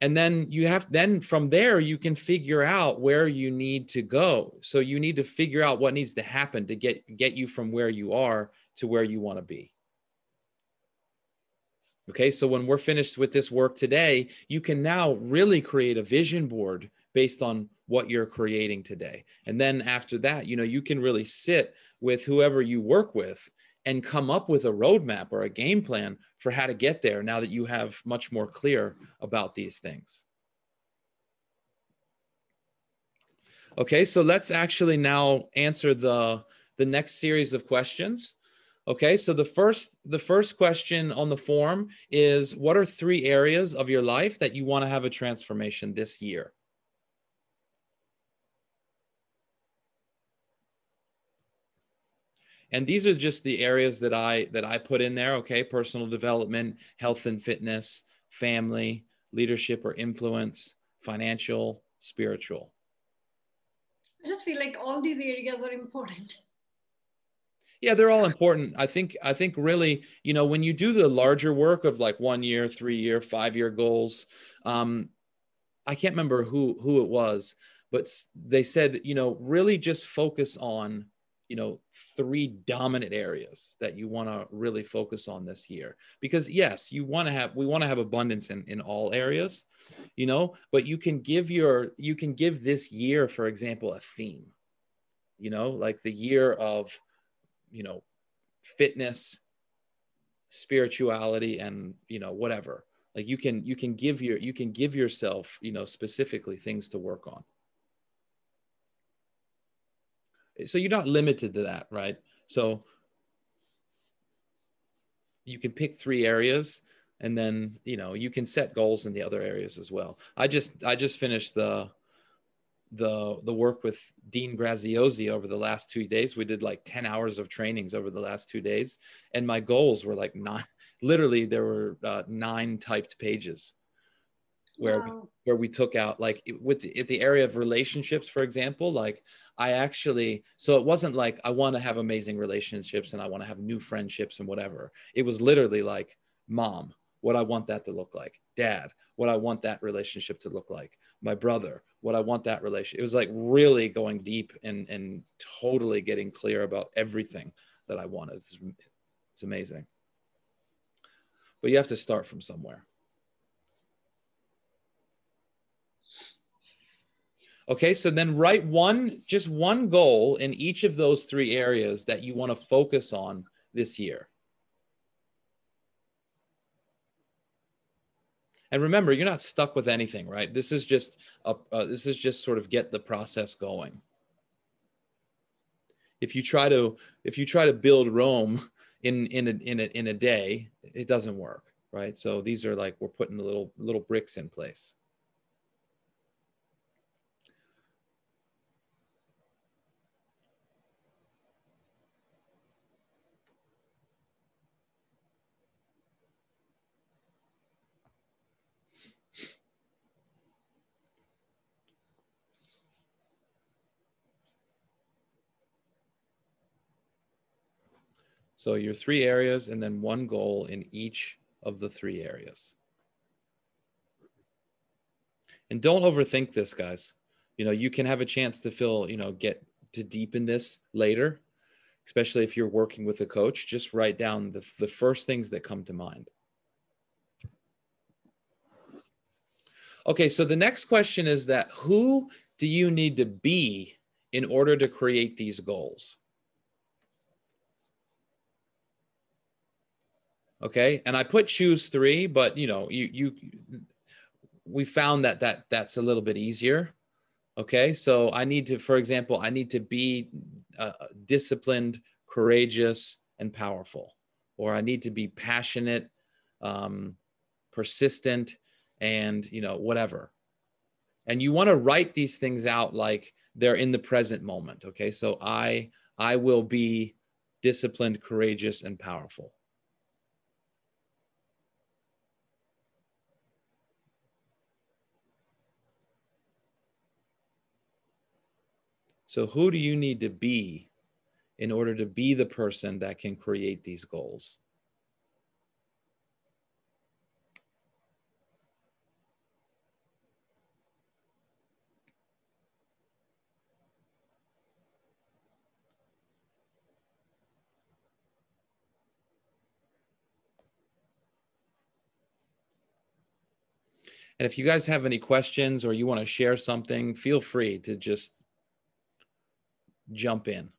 And then you have, then from there, you can figure out where you need to go. So you need to figure out what needs to happen to get, get you from where you are to where you want to be Okay, so when we're finished with this work today, you can now really create a vision board based on what you're creating today. And then after that, you know, you can really sit with whoever you work with and come up with a roadmap or a game plan for how to get there now that you have much more clear about these things. Okay, so let's actually now answer the, the next series of questions. Okay, so the first the first question on the form is what are three areas of your life that you want to have a transformation this year? And these are just the areas that I that I put in there, okay? Personal development, health and fitness, family, leadership or influence, financial, spiritual. I just feel like all these areas are important yeah they're all important i think i think really you know when you do the larger work of like one year three year five year goals um i can't remember who who it was but they said you know really just focus on you know three dominant areas that you want to really focus on this year. Because yes you want to have we want to have abundance in in all areas you know but you can give your you can give this year for example a theme you know like the year of you know fitness spirituality and you know whatever. Like you can you can give your you can give yourself you know specifically things to work on so you're not limited to that right so you can pick three areas and then you know you can set goals in the other areas as well i just i just finished the the the work with Dean Graziosi over the last two days. We did like 10 hours of trainings over the last two days. And my goals were like nine, literally there were uh, nine typed pages where, wow. we, where we took out like with the, the area of relationships, for example, like I actually, so it wasn't like I want to have amazing relationships and I want to have new friendships and whatever. It was literally like mom, what I want that to look like, dad, what I want that relationship to look like, my brother, what I want that relation. It was like really going deep and and totally getting clear about everything that I wanted. It's, it's amazing. But you have to start from somewhere. Okay, so then write one, just one goal in each of those three areas that you want to focus on this year. and remember you're not stuck with anything right? This is just a, uh, this is just sort of get the process going. If you try to if you try to build rome in in a, in a, in a day it doesn't work right? So these are like we're putting the little little bricks in place So your three areas and then one goal in each of the three areas. And don't overthink this, guys. You know, you can have a chance to feel, you know, get to deepen this later, especially if you're working with a coach. Just write down the, the first things that come to mind. Okay, so the next question is that who do you need to be in order to create these goals? Okay. And i put choose three but you know you you we found that that that's a little bit easier. Okay. So i need to for example i need to be uh, disciplined courageous and powerful or i need to be passionate um, persistent and you know whatever. And you want to write these things out like they're in the present moment. Okay. So i i will be disciplined courageous and powerful So, who do you need to be in order to be the person that can create these goals? And if you guys have any questions or you want to share something, feel free to just jump in.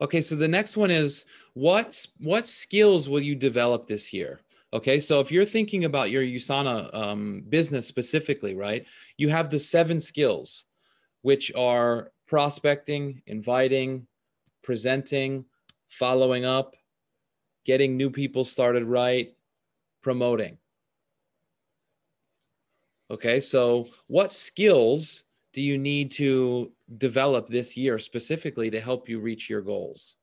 Okay, so the next one is what what skills will you develop this year? Okay, so if you're thinking about your USANA um, business specifically, right, you have the seven skills, which are prospecting, inviting, presenting, following up, getting new people started right, promoting. Okay, so what skills do you need to develop this year specifically to help you reach your goals?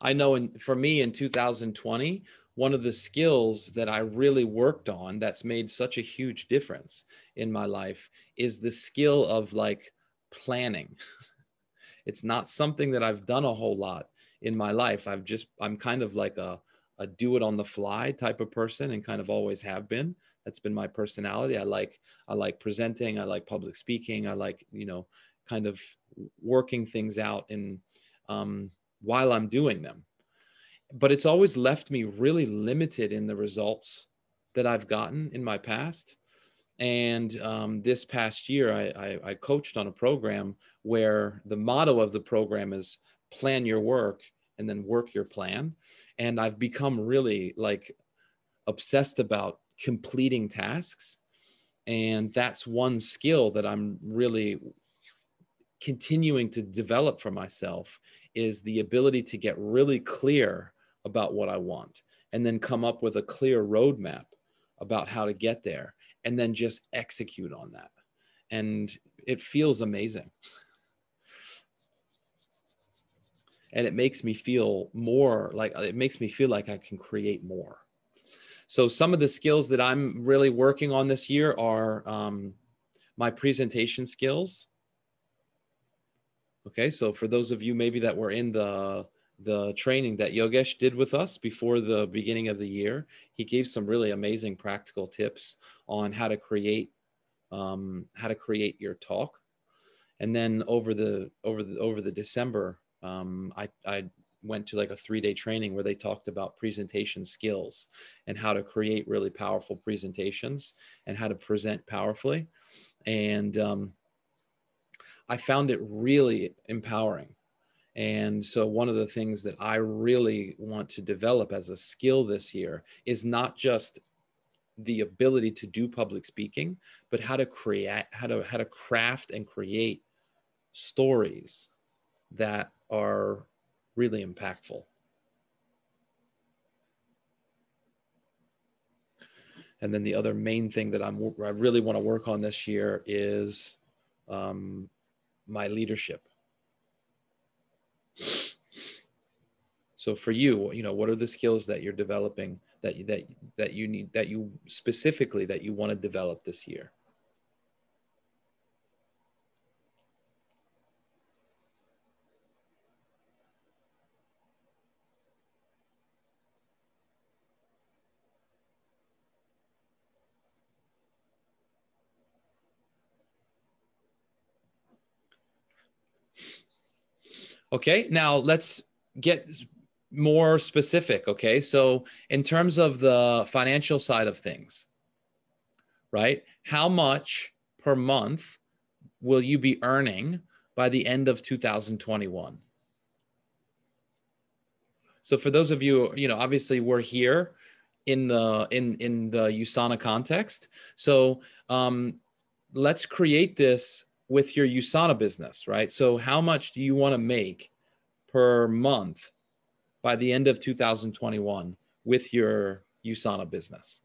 I know in, for me in 2020, one of the skills that I really worked on that's made such a huge difference in my life is the skill of like planning. it's not something that I've done a whole lot in my life. I've just, I'm kind of like a, a do it on the fly type of person and kind of always have been that's been my personality i like i like presenting i like public speaking i like you know kind of working things out in um, while i'm doing them. But it's always left me really limited in the results that i've gotten in my past. And um, this past year I, I, I coached on a program where the motto of the program is plan your work and then work your plan. And i've become really like obsessed about completing tasks. And that's one skill that I'm really continuing to develop for myself is the ability to get really clear about what I want and then come up with a clear roadmap about how to get there and then just execute on that. And it feels amazing. And it makes me feel more like it makes me feel like I can create more. So some of the skills that I'm really working on this year are um, my presentation skills. Okay, so for those of you maybe that were in the the training that Yogesh did with us before the beginning of the year, he gave some really amazing practical tips on how to create um, how to create your talk. And then over the over the over the December, um, I I went to like a three day training where they talked about presentation skills and how to create really powerful presentations and how to present powerfully. And um, I found it really empowering. And so, one of the things that I really want to develop as a skill this year is not just the ability to do public speaking, but how to create, how to, how to craft and create stories that are really impactful. And then the other main thing that I'm I really want to work on this year is um, my leadership. So for you, you know, what are the skills that you're developing that you, that that you need that you specifically that you want to develop this year? Okay, now let's get more specific. Okay, so in terms of the financial side of things, right? How much per month will you be earning by the end of 2021? So for those of you, you know, obviously we're here in the in in the USANA context. So um, let's create this with your USANA business, right? So how much do you want to make per month by the end of 2021 with your USANA business?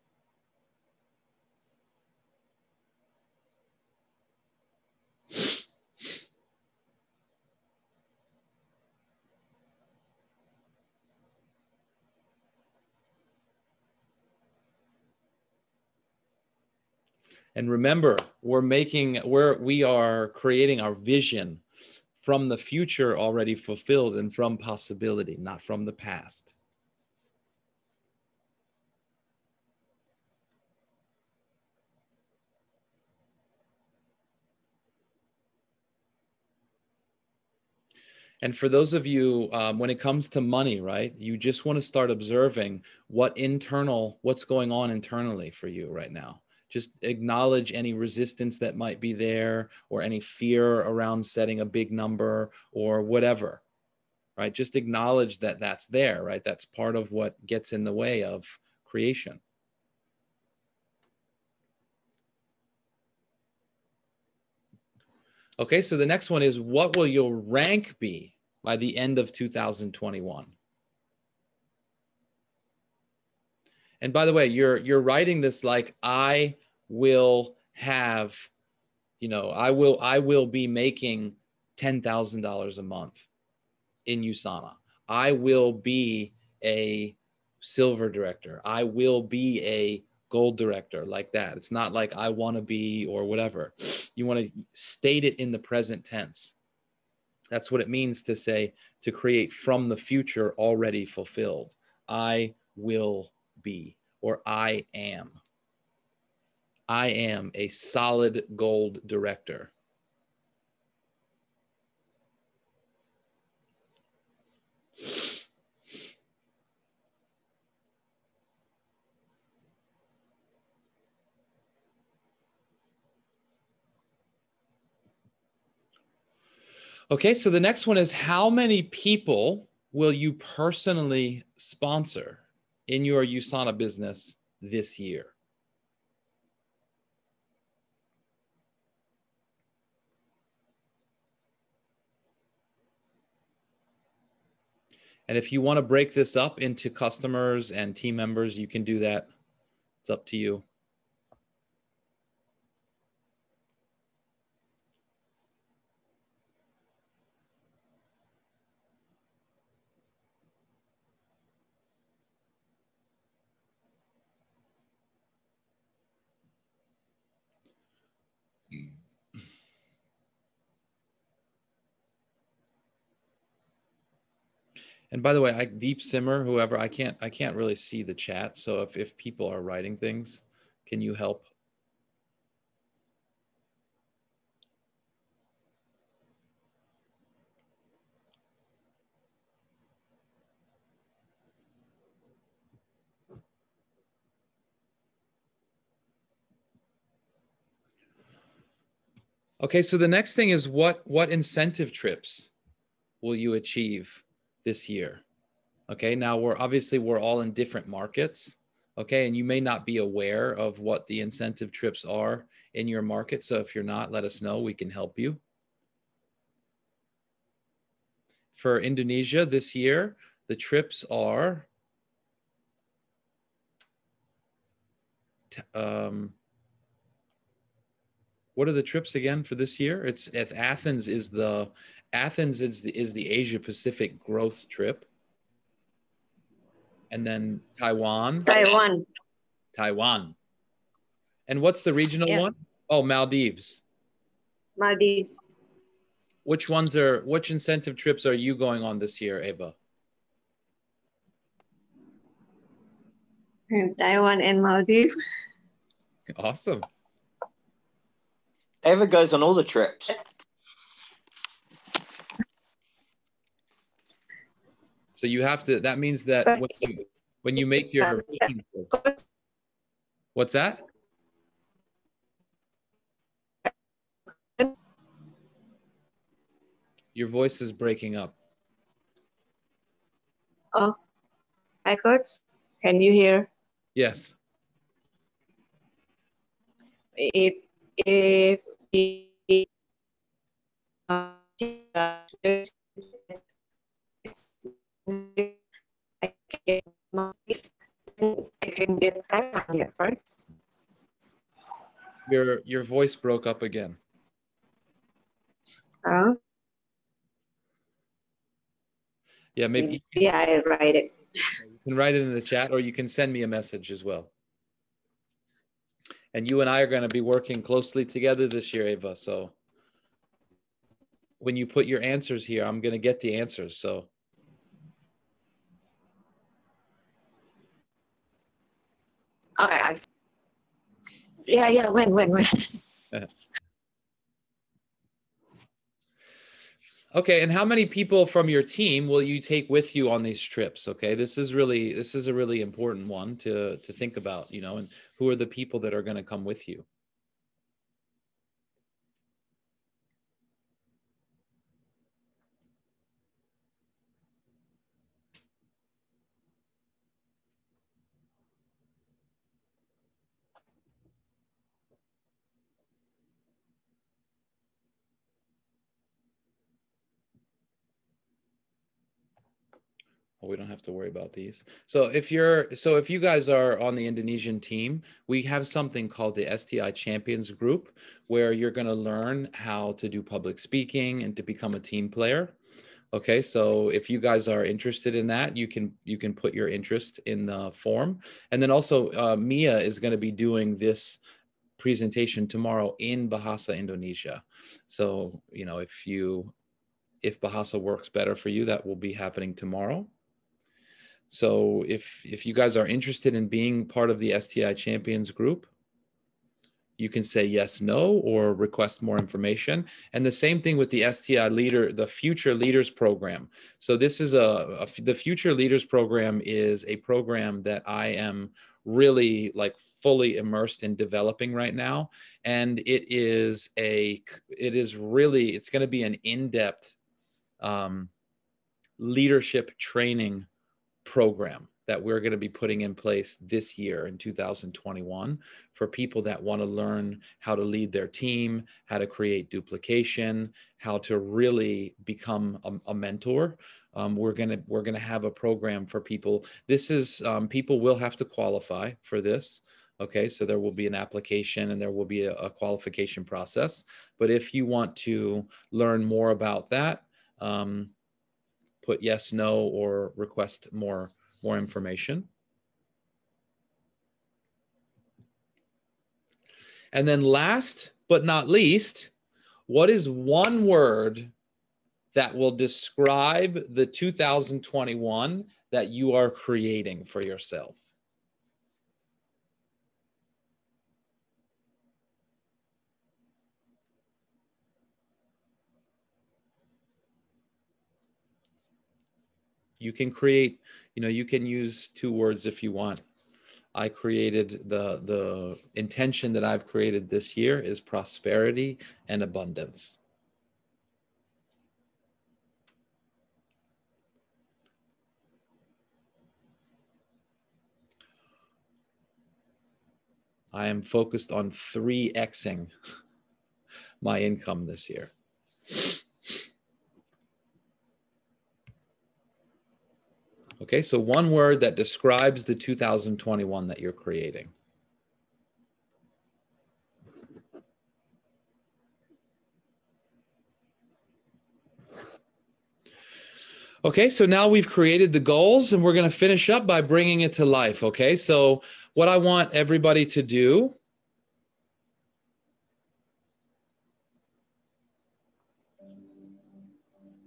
And remember, we're making, we're, we are creating our vision from the future already fulfilled and from possibility, not from the past. And for those of you, um, when it comes to money, right, you just want to start observing what internal, what's going on internally for you right now. Just acknowledge any resistance that might be there or any fear around setting a big number or whatever, right? Just acknowledge that that's there, right? That's part of what gets in the way of creation. Okay, so the next one is what will your rank be by the end of 2021? And by the way, you're you're writing this like I will have, you know, I will I will be making ten thousand dollars a month in USANA. I will be a silver director. I will be a gold director like that. It's not like I want to be or whatever. You want to state it in the present tense. That's what it means to say to create from the future already fulfilled. I will be or I am. I am a solid gold director. Okay, so the next one is how many people will you personally sponsor in your USANA business this year? And if you want to break this up into customers and team members, you can do that. It's up to you. And by the way, I deep simmer, whoever I can't I can't really see the chat. So if, if people are writing things, can you help? Okay, so the next thing is what what incentive trips will you achieve this year. Okay, now we're obviously we're all in different markets. Okay, and you may not be aware of what the incentive trips are in your market. So if you're not, let us know. We can help you. For Indonesia this year, the trips are um, what are the trips again for this year? It's at Athens is the Athens is the, is the Asia Pacific growth trip. And then Taiwan. Taiwan. Taiwan. And what's the regional yes. one? Oh, Maldives. Maldives. Which ones are, which incentive trips are you going on this year, Ava? Hmm, Taiwan and Maldives. Awesome. Ava goes on all the trips. So you have to, that means that when you, when you make your, what's that? Your voice is breaking up. Oh, records. Can you hear? Yes. If if we uh, I get my I can get Taiwan here, right? Your your voice broke up again. Uh, yeah, maybe. Yeah, I write it. You can write it in the chat, or you can send me a message as well. And you and I are going to be working closely together this year, Ava. So when you put your answers here, I'm going to get the answers. So Okay. I, yeah, yeah. When, when, when? Okay, and how many people from your team will you take with you on these trips? Okay, this is really this is a really important one to to think about, you know, and who are the people that are going to come with you? Well, we don't have to worry about these. So if you're, so if you guys are on the Indonesian team, we have something called the STI Champions Group, where you're going to learn how to do public speaking and to become a team player. Okay, so if you guys are interested in that, you can you can put your interest in the form, and then also uh, Mia is going to be doing this presentation tomorrow in Bahasa Indonesia. So you know if you if Bahasa works better for you, that will be happening tomorrow. So if if you guys are interested in being part of the STI Champions group, you can say yes, no, or request more information. And the same thing with the STI Leader, the Future Leaders Program. So this is a, a the Future Leaders Program is a program that I am really like fully immersed in developing right now and it is a it is really it's going to be an in-depth um, leadership training program that we're going to be putting in place this year in 2021 for people that want to learn how to lead their team, how to create duplication, how to really become a, a mentor. Um, we're gonna we're gonna have a program for people. This is um, people will have to qualify for this. Okay, so there will be an application and there will be a, a qualification process. But if you want to learn more about that, um, put yes, no, or request more, more information. And then last but not least, what is one word that will describe the 2021 that you are creating for yourself? You can create you know you can use two words if you want. I created the the intention that i've created this year is prosperity and abundance. I am focused on 3xing my income this year Okay, so one word that describes the 2021 that you're creating. Okay, so now we've created the goals and we're going to finish up by bringing it to life. Okay, so what I want everybody to do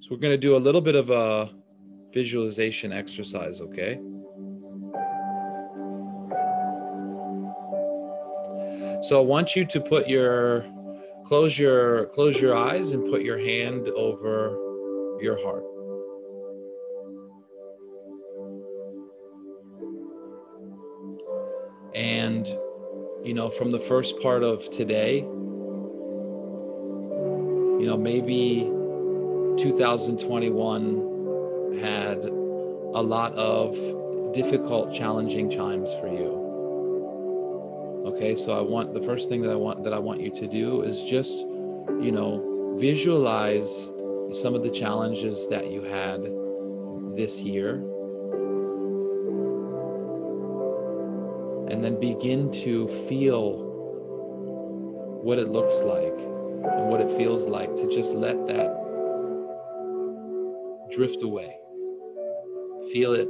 So we're going to do a little bit of a visualization exercise, okay? So I want you to put your close your close your eyes and put your hand over your heart. And you know, from the first part of today, you know, maybe 2021 had a lot of difficult, challenging times for you. Okay, so I want the first thing that I want that I want you to do is just, you know, visualize some of the challenges that you had this year. And then begin to feel what it looks like and what it feels like to just let that drift away. Feel it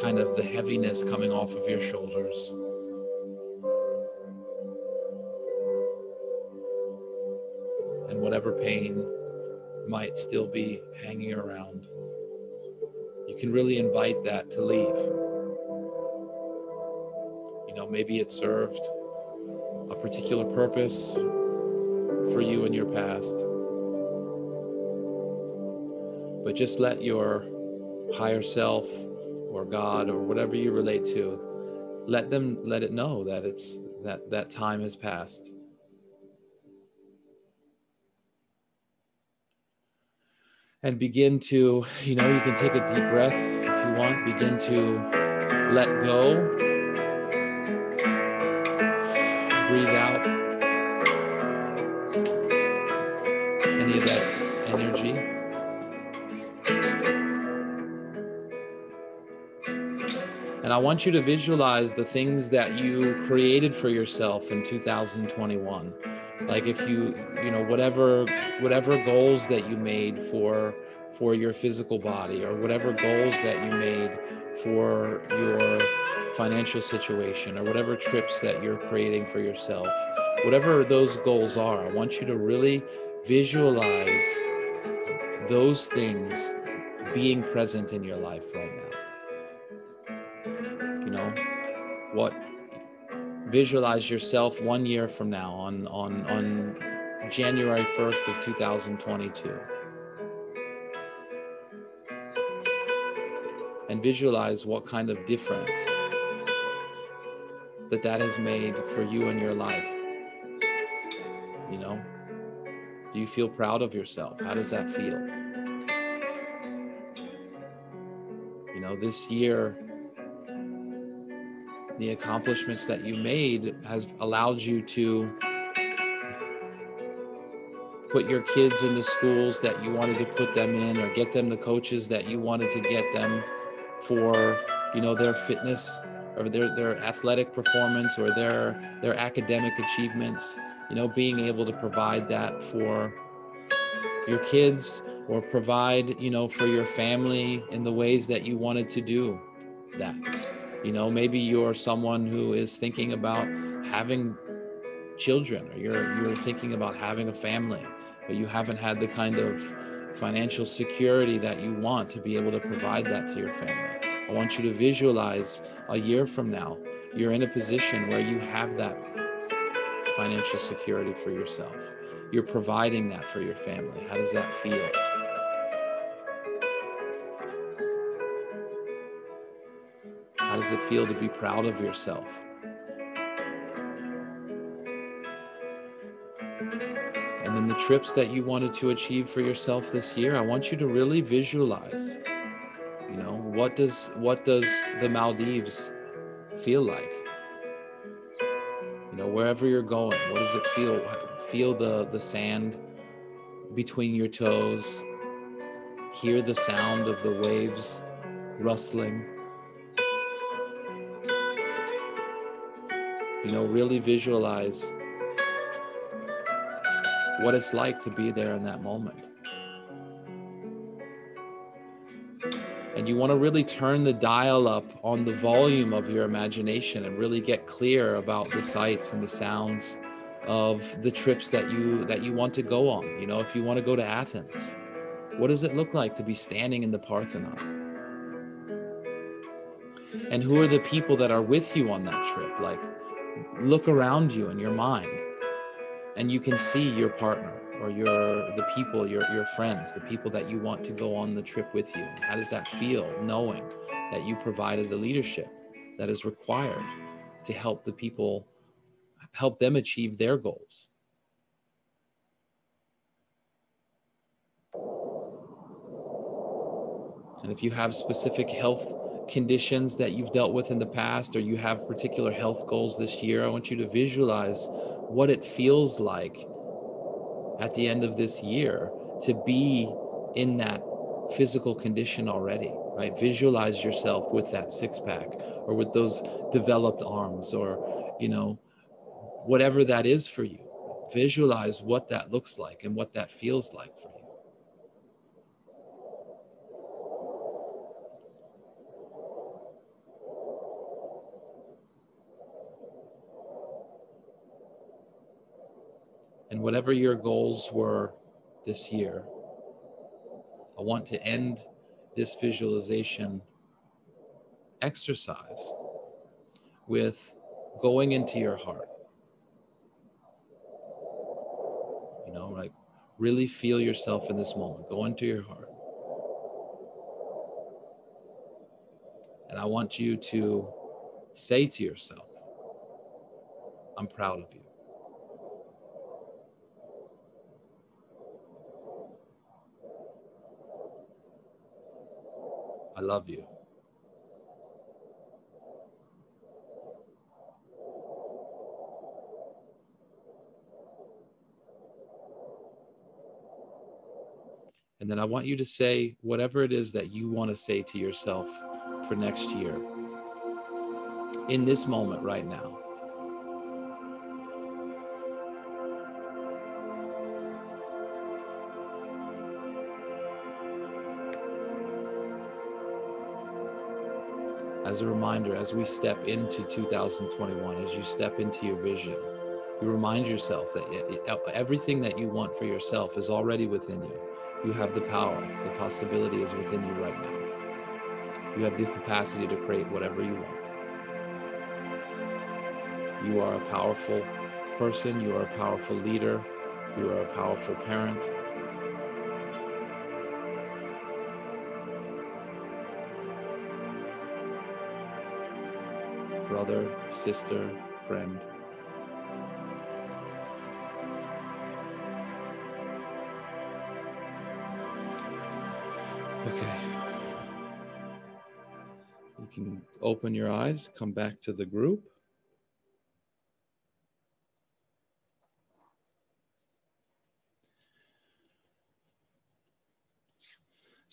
kind of the heaviness coming off of your shoulders. And whatever pain might still be hanging around. You can really invite that to leave. You know, maybe it served a particular purpose for you in your past. But just let your higher self or God or whatever you relate to, let them let it know that it's that that time has passed. And begin to, you know, you can take a deep breath if you want, begin to let go. Breathe out any of that energy. I want you to visualize the things that you created for yourself in 2021. Like if you, you know, whatever whatever goals that you made for for your physical body or whatever goals that you made for your financial situation or whatever trips that you're creating for yourself. Whatever those goals are, I want you to really visualize those things being present in your life right now what visualize yourself one year from now on on on january 1st of 2022 and visualize what kind of difference that that has made for you and your life. You know? Do you feel proud of yourself? How does that feel? You know this year the accomplishments that you made has allowed you to put your kids in the schools that you wanted to put them in or get them the coaches that you wanted to get them for you know their fitness or their their athletic performance or their their academic achievements you know being able to provide that for your kids or provide you know for your family in the ways that you wanted to do that you know, maybe you're someone who is thinking about having children or you're you're thinking about having a family, but you haven't had the kind of financial security that you want to be able to provide that to your family. I want you to visualize a year from now, you're in a position where you have that financial security for yourself. You're providing that for your family. How does that feel? Does it feel to be proud of yourself? And then the trips that you wanted to achieve for yourself this year, I want you to really visualize. You know, what does what does the Maldives feel like? You know, wherever you're going, what does it feel? Feel the the sand between your toes. Hear the sound of the waves rustling you know, really visualize what it's like to be there in that moment. And you want to really turn the dial up on the volume of your imagination and really get clear about the sights and the sounds of the trips that you that you want to go on. You know, if you want to go to Athens, what does it look like to be standing in the Parthenon? And who are the people that are with you on that trip? Like look around you in your mind and you can see your partner or your the people your your friends the people that you want to go on the trip with you. How does that feel knowing that you provided the leadership that is required to help the people help them achieve their goals? And if you have specific health conditions that you've dealt with in the past or you have particular health goals this year, I want you to visualize what it feels like at the end of this year to be in that physical condition already, right? Visualize yourself with that six pack or with those developed arms or, you know, whatever that is for you. Visualize what that looks like and what that feels like for you. And whatever your goals were this year, I want to end this visualization exercise with going into your heart. You know, like really feel yourself in this moment. Go into your heart. And I want you to say to yourself, I'm proud of you. I love you. And then I want you to say whatever it is that you want to say to yourself for next year in this moment right now. As a reminder, as we step into 2021, as you step into your vision, you remind yourself that everything that you want for yourself is already within you. You have the power, the possibility is within you right now. You have the capacity to create whatever you want. You are a powerful person, you are a powerful leader, you are a powerful parent. Brother, sister, friend. Okay. You can open your eyes, come back to the group.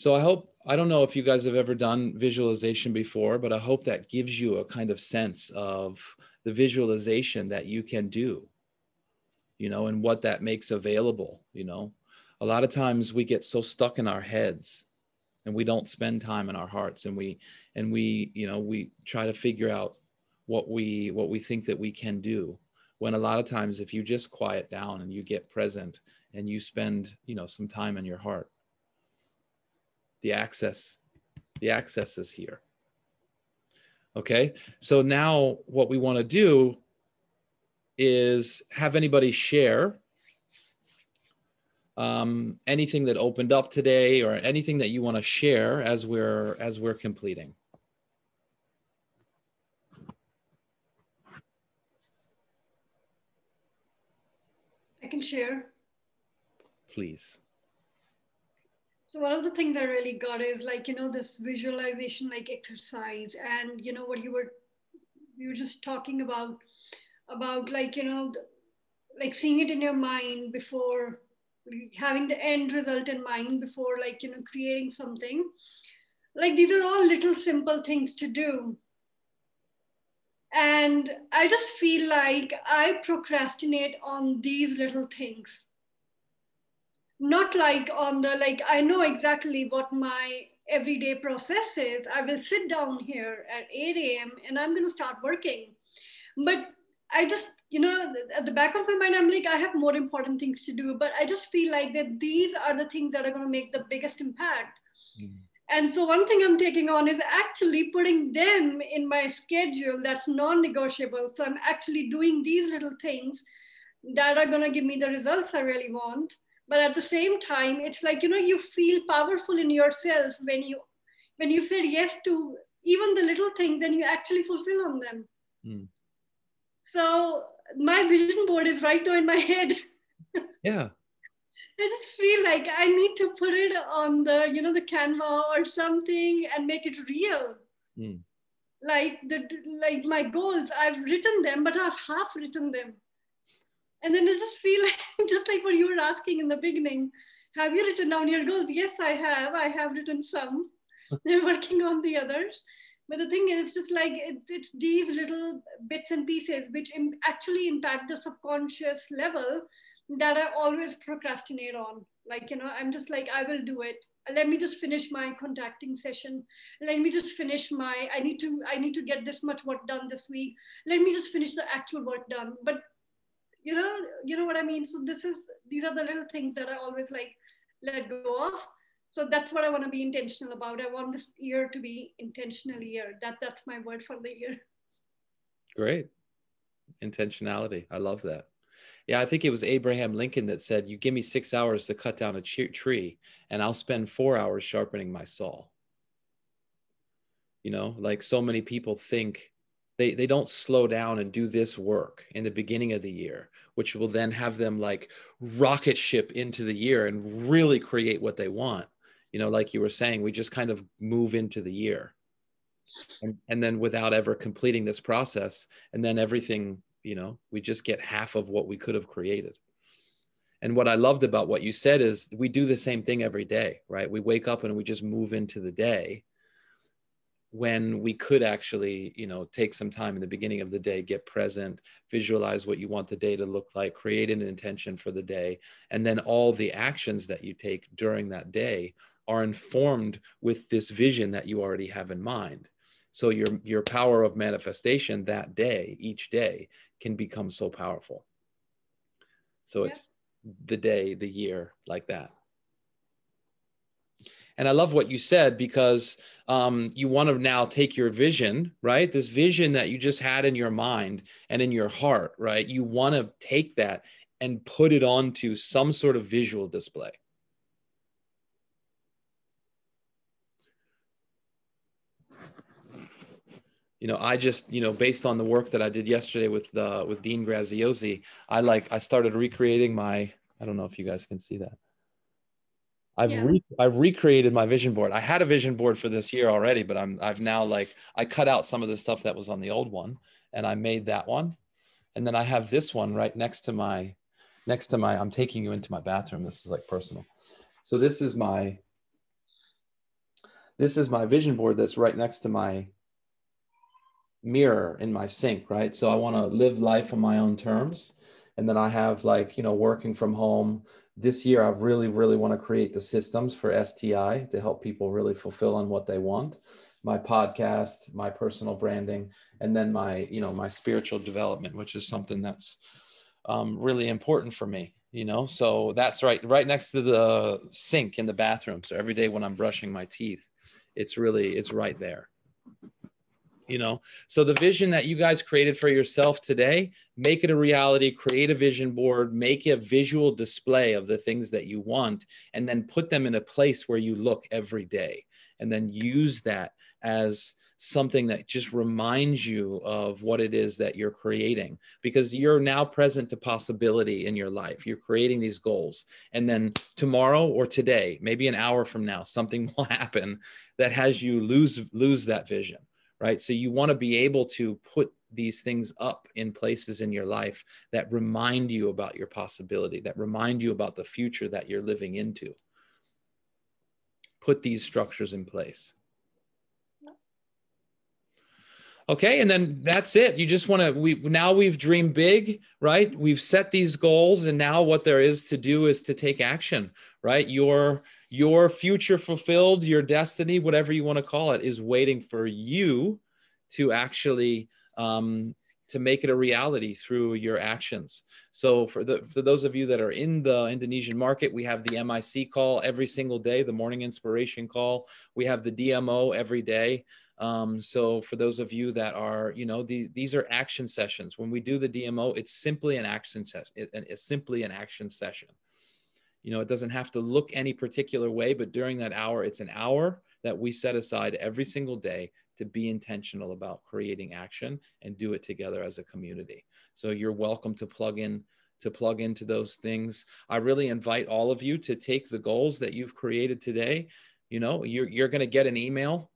So I hope, I don't know if you guys have ever done visualization before, but I hope that gives you a kind of sense of the visualization that you can do, you know, and what that makes available, you know. A lot of times we get so stuck in our heads and we don't spend time in our hearts and we and we you know we try to figure out what we what we think that we can do when a lot of times if you just quiet down and you get present and you spend you know some time in your heart the access the access is here. Okay? So now what we want to do is have anybody share um, anything that opened up today or anything that you want to share as we're as we're completing. I can share. Please so one of the things i really got is like you know this visualization like exercise and you know what you were you were just talking about about like you know like seeing it in your mind before having the end result in mind before like you know creating something. Like these are all little simple things to do. And i just feel like i procrastinate on these little things not like on the like i know exactly what my everyday process is i will sit down here at 8 a.m and i'm going to start working but I just, you know, at the back of my mind, I'm like, I have more important things to do. But I just feel like that these are the things that are going to make the biggest impact. Mm. And so one thing I'm taking on is actually putting them in my schedule that's non-negotiable. So I'm actually doing these little things that are going to give me the results I really want. But at the same time, it's like, you know, you feel powerful in yourself when you when you said yes to even the little things and you actually fulfill on them. Mm. So my vision board is right now in my head. yeah. I just feel like I need to put it on the, you know, the Canva or something and make it real. Mm. Like the like my goals, I've written them, but I've half written them. And then I just feel like just like what you were asking in the beginning. Have you written down your goals? Yes, I have. I have written some. They're working on the others. But the thing is, just like it, it's these little bits and pieces which Im- actually impact the subconscious level that I always procrastinate on. Like, you know, I'm just like, I will do it. Let me just finish my contacting session. Let me just finish my, I need to, I need to get this much work done this week. Let me just finish the actual work done. But you know, you know what I mean? So this is, these are the little things that I always like let go of so that's what I want to be intentional about. I want this year to be intentional year. That that's my word for the year. Great. Intentionality. I love that. Yeah, I think it was Abraham Lincoln that said, You give me six hours to cut down a tree, and I'll spend four hours sharpening my saw. You know, like so many people think they, they don't slow down and do this work in the beginning of the year, which will then have them like rocket ship into the year and really create what they want. You know, like you were saying, we just kind of move into the year. And, and then without ever completing this process, and then everything you know we just get half of what we could have created and what i loved about what you said is we do the same thing every day right we wake up and we just move into the day when we could actually you know take some time in the beginning of the day get present visualize what you want the day to look like create an intention for the day and then all the actions that you take during that day are informed with this vision that you already have in mind. So your your power of manifestation that day each day can become so powerful. So it's the day the year like that and i love what you said because um, you want to now take your vision right this vision that you just had in your mind and in your heart right you want to take that and put it onto some sort of visual display you know, I just, you know, based on the work that I did yesterday with uh, with Dean Graziosi, I like I started recreating my. I don't know if you guys can see that. I've yeah. re- I've recreated my vision board. I had a vision board for this year already, but I'm I've now like I cut out some of the stuff that was on the old one, and I made that one, and then I have this one right next to my next to my. I'm taking you into my bathroom. This is like personal. So this is my this is my vision board that's right next to my mirror in my sink, right? So I want to live life on my own terms. And then I have like, you know, working from home. This year, I really, really want to create the systems for STI to help people really fulfill on what they want. My podcast, my personal branding, and then my, you know, my spiritual development, which is something that's um, really important for me you know? So that's right right next to the sink in the bathroom. So every day when i'm brushing my teeth it's really it's right there you know? So the vision that you guys created for yourself today make it a reality create a vision board make a visual display of the things that you want and then put them in a place where you look every day. And then use that as something that just reminds you of what it is that you're creating. Because you're now present to possibility in your life. You're creating these goals. And then tomorrow or today maybe an hour from now something will happen that has you lose lose that vision right? So you want to be able to put these things up in places in your life that remind you about your possibility, that remind you about the future that you're living into. Put these structures in place. Okay, and then that's it. You just want to we now we've dreamed big, right? We've set these goals and now what there is to do is to take action, right? Your your future fulfilled, your destiny, whatever you want to call it, is waiting for you to actually um, to make it a reality through your actions. So for the for those of you that are in the Indonesian market, we have the MIC call every single day, the morning inspiration call. We have the DMO every day. Um, so for those of you that are, you know, the, these are action sessions. When we do the DMO, it's simply an action session. It, it's simply an action session. You know, it doesn't have to look any particular way, but during that hour, it's an hour that we set aside every single day to be intentional about creating action and do it together as a community. So you're welcome to plug in to plug into those things. I really invite all of you to take the goals that you've created today. You know, you're, you're going to get an email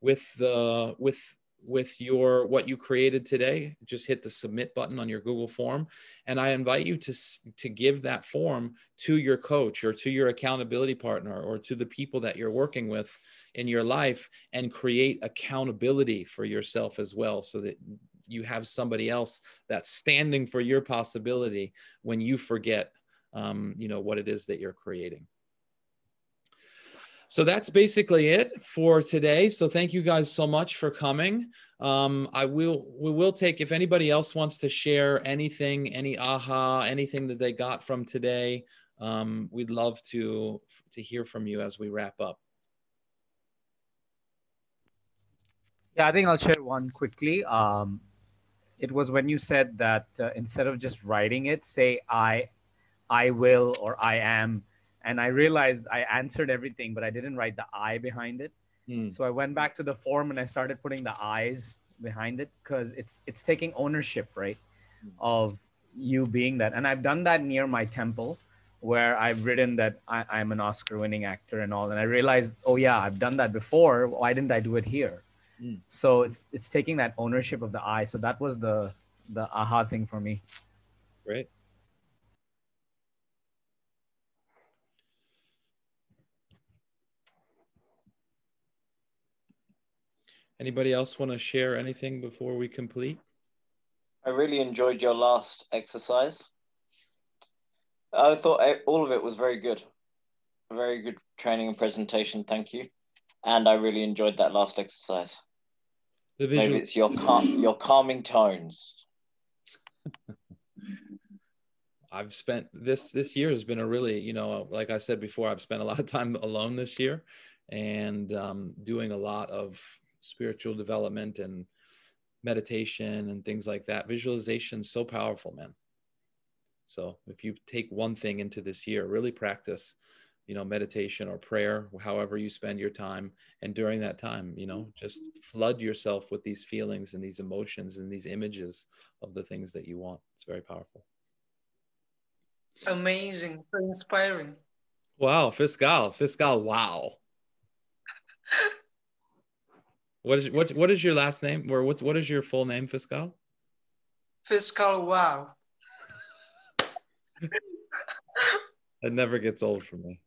with the with with your what you created today just hit the submit button on your google form. And i invite you to to give that form to your coach or to your accountability partner or to the people that you're working with in your life and create accountability for yourself as well so that you have somebody else that's standing for your possibility when you forget um, you know what it is that you're creating so that's basically it for today. So thank you guys so much for coming. Um, I will we will take if anybody else wants to share anything, any aha, anything that they got from today. um, we'd love to to hear from you as we wrap up. Yeah, I think I'll share one quickly. Um, it was when you said that uh, instead of just writing it, say I, I will or I am, and I realized I answered everything, but I didn't write the I behind it. Mm. So I went back to the form and I started putting the I's behind it because it's it's taking ownership, right, of you being that. And I've done that near my temple where I've written that I, I'm an Oscar winning actor and all. And I realized, oh yeah, I've done that before. Why didn't I do it here? Mm. So it's it's taking that ownership of the I. So that was the the aha thing for me. Great. Anybody else want to share anything before we complete? I really enjoyed your last exercise. I thought e- all of it was very good. Very good training and presentation. Thank you. And I really enjoyed that last exercise. The Maybe it's your calm, your calming tones. I've spent this this year has been a really you know like I said before I've spent a lot of time alone this year and um, doing a lot of spiritual development and meditation and things like that. Visualization is so powerful, man. So if you take one thing into this year, really practice, you know, meditation or prayer, however you spend your time, and during that time, you know, just flood yourself with these feelings and these emotions and these images of the things that you want. It's very powerful. Amazing, so inspiring. Wow, fiscal, fiscal. Wow. What is what what is your last name or what's what is your full name, fiscal? Fiscal wow. It never gets old for me.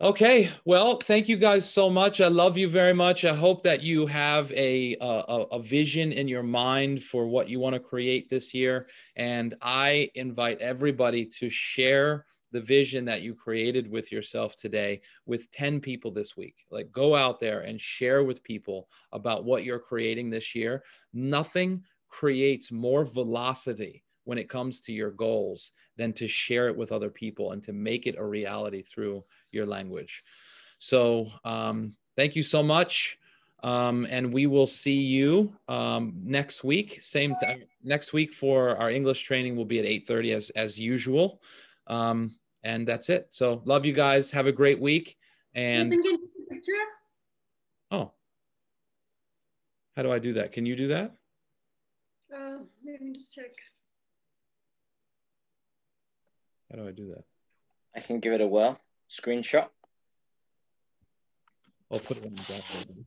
Okay, well, thank you guys so much. I love you very much. I hope that you have a a, a vision in your mind for what you want to create this year, and I invite everybody to share the vision that you created with yourself today with 10 people this week. Like go out there and share with people about what you're creating this year. Nothing creates more velocity when it comes to your goals than to share it with other people and to make it a reality through your language. So, um, thank you so much. Um, and we will see you um, next week. Same time next week for our English training will be at 8:30 as as usual. And that's it. So love you guys. Have a great week. And Nathan, can you take a picture? oh, how do I do that? Can you do that? Uh, let me just check. How do I do that? I can give it a whirl. Screenshot. I'll put it on the document.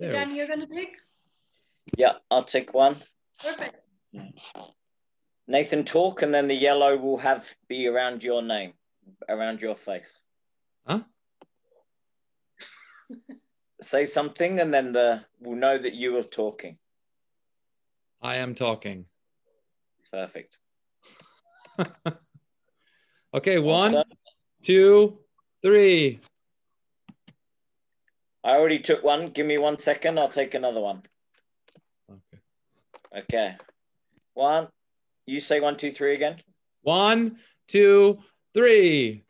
There. Dan, you're gonna take? Yeah, I'll take one. Perfect. Nathan, talk, and then the yellow will have be around your name, around your face. Huh? Say something, and then the will know that you are talking. I am talking. Perfect. okay, one, Awesome. two, three. I already took one. Give me one second. I'll take another one. Okay. Okay. One. You say one, two, three again. One, two, three.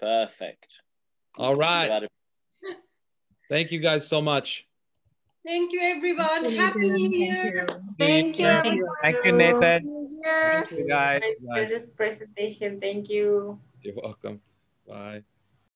Perfect. All right. Thank you guys so much. Thank you, everyone. Happy New Year. Thank you. Thank you, Thank you, Nathan. Thank you, guys. For this presentation, thank you. You're welcome. Bye.